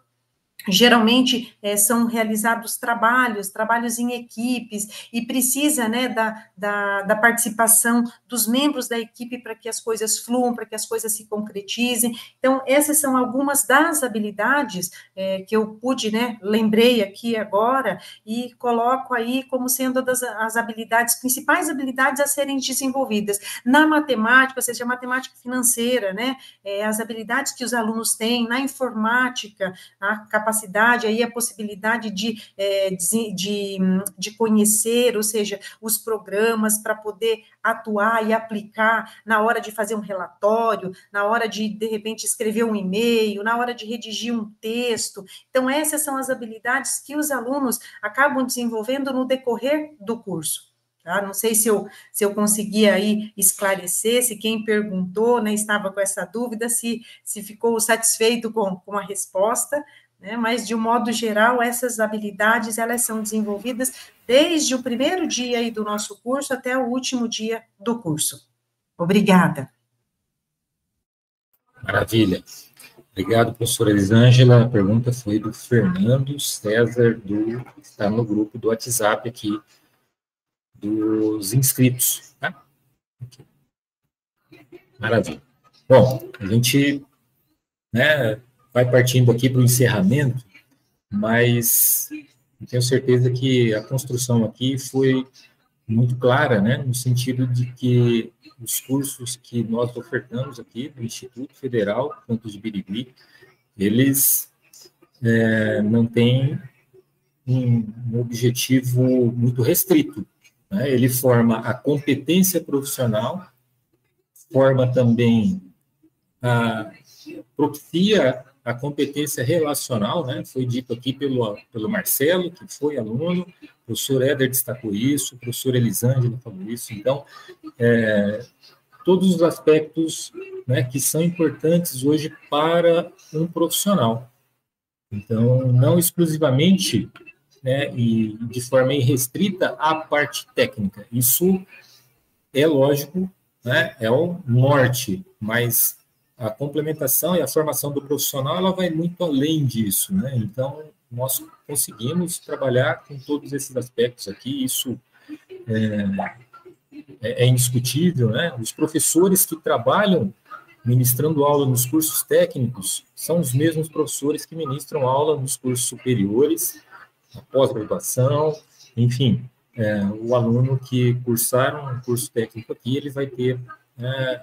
geralmente é, são realizados trabalhos, trabalhos em equipes, e precisa né, da, da, da participação dos membros da equipe para que as coisas fluam, para que as coisas se concretizem. Então, essas são algumas das habilidades é, que eu pude, né, lembrei aqui agora, e coloco aí como sendo das, as habilidades, principais habilidades a serem desenvolvidas. Na matemática, ou seja, matemática financeira, né, é, as habilidades que os alunos têm, na informática, a capacidade capacidade, aí a possibilidade de, é, de, de, de conhecer, ou seja, os programas para poder atuar e aplicar na hora de fazer um relatório, na hora de, de repente, escrever um e-mail, na hora de redigir um texto. Então, essas são as habilidades que os alunos acabam desenvolvendo no decorrer do curso. Tá? Não sei se eu, se eu consegui aí esclarecer, se quem perguntou né, estava com essa dúvida, se, se ficou satisfeito com, com a resposta, né? Mas, de um modo geral, essas habilidades, elas são desenvolvidas desde o primeiro dia aí do nosso curso até o último dia do curso. Obrigada. Maravilha. Obrigado, professora Elisângela. A pergunta foi do Fernando César, do, que está no grupo do WhatsApp aqui, dos inscritos. Tá? Maravilha. Bom, a gente né, vai partindo aqui para o encerramento, mas tenho certeza que a construção aqui foi muito clara, né, no sentido de que os cursos que nós ofertamos aqui do Instituto Federal Campos de Birigui, eles é, não têm um, um, objetivo muito restrito. Né? Ele forma a competência profissional, forma também a propicia a competência relacional, né, foi dito aqui pelo, pelo Marcelo, que foi aluno, professor Éder destacou isso, o professor Elisângela falou isso. Então, é, todos os aspectos né, que são importantes hoje para um profissional. Então, não exclusivamente né, e de forma irrestrita a parte técnica. Isso é lógico, né, é o norte, mas a complementação e a formação do profissional ela vai muito além disso, né? Então nós conseguimos trabalhar com todos esses aspectos aqui, isso é, é, é indiscutível, né? Os professores que trabalham ministrando aula nos cursos técnicos são os mesmos professores que ministram aula nos cursos superiores, na pós-graduação, enfim, é, o aluno que cursar um curso técnico aqui, ele vai ter é,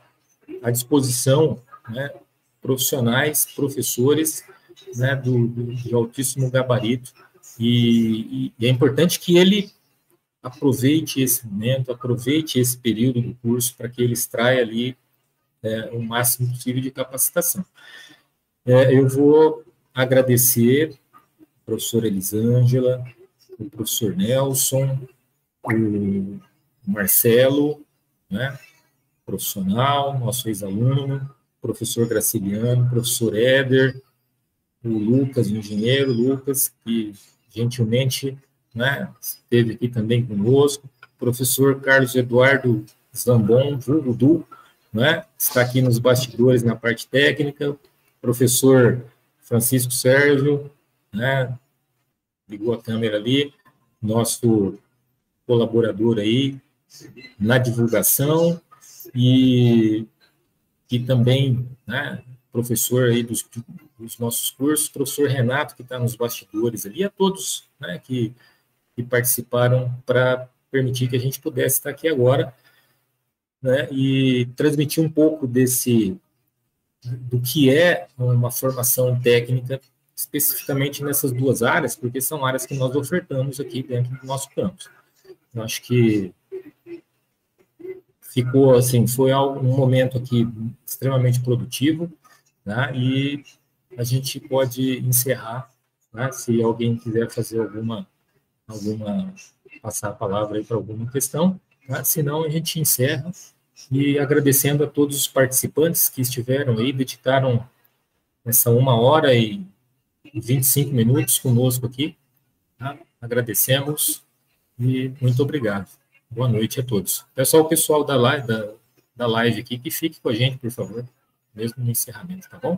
à disposição né, profissionais, professores né, do, do, de altíssimo gabarito, e, e, é importante que ele aproveite esse momento, aproveite esse período do curso para que ele extraia ali é, o máximo possível de capacitação. É, eu vou agradecer a professora Elisângela, o professor Nelson, o Marcelo, né, profissional, nosso ex-aluno, professor Graciliano, professor Éder, o Lucas, o engenheiro Lucas, que gentilmente né, esteve aqui também conosco, professor Carlos Eduardo Zambon, vulgo né, está aqui nos bastidores na parte técnica, professor Francisco Sérgio, né, ligou a câmera ali, nosso colaborador aí na divulgação, e que também, né, professor aí dos, dos, nossos cursos, professor Renato, que está nos bastidores ali, a todos né, que, que participaram para permitir que a gente pudesse estar aqui agora né, e transmitir um pouco desse do que é uma formação técnica especificamente nessas duas áreas, porque são áreas que nós ofertamos aqui dentro do nosso campus. Eu acho que ficou assim, foi um momento aqui extremamente produtivo, né? E a gente pode encerrar, né? Se alguém quiser fazer alguma alguma passar a palavra para alguma questão, né? senão a gente encerra e agradecendo a todos os participantes que estiveram aí, dedicaram essa uma hora e 25 minutos conosco aqui. Tá? Agradecemos e muito obrigado. Boa noite a todos. Pessoal, o pessoal da live, da, da live aqui, que fique com a gente, por favor, mesmo no encerramento, tá bom?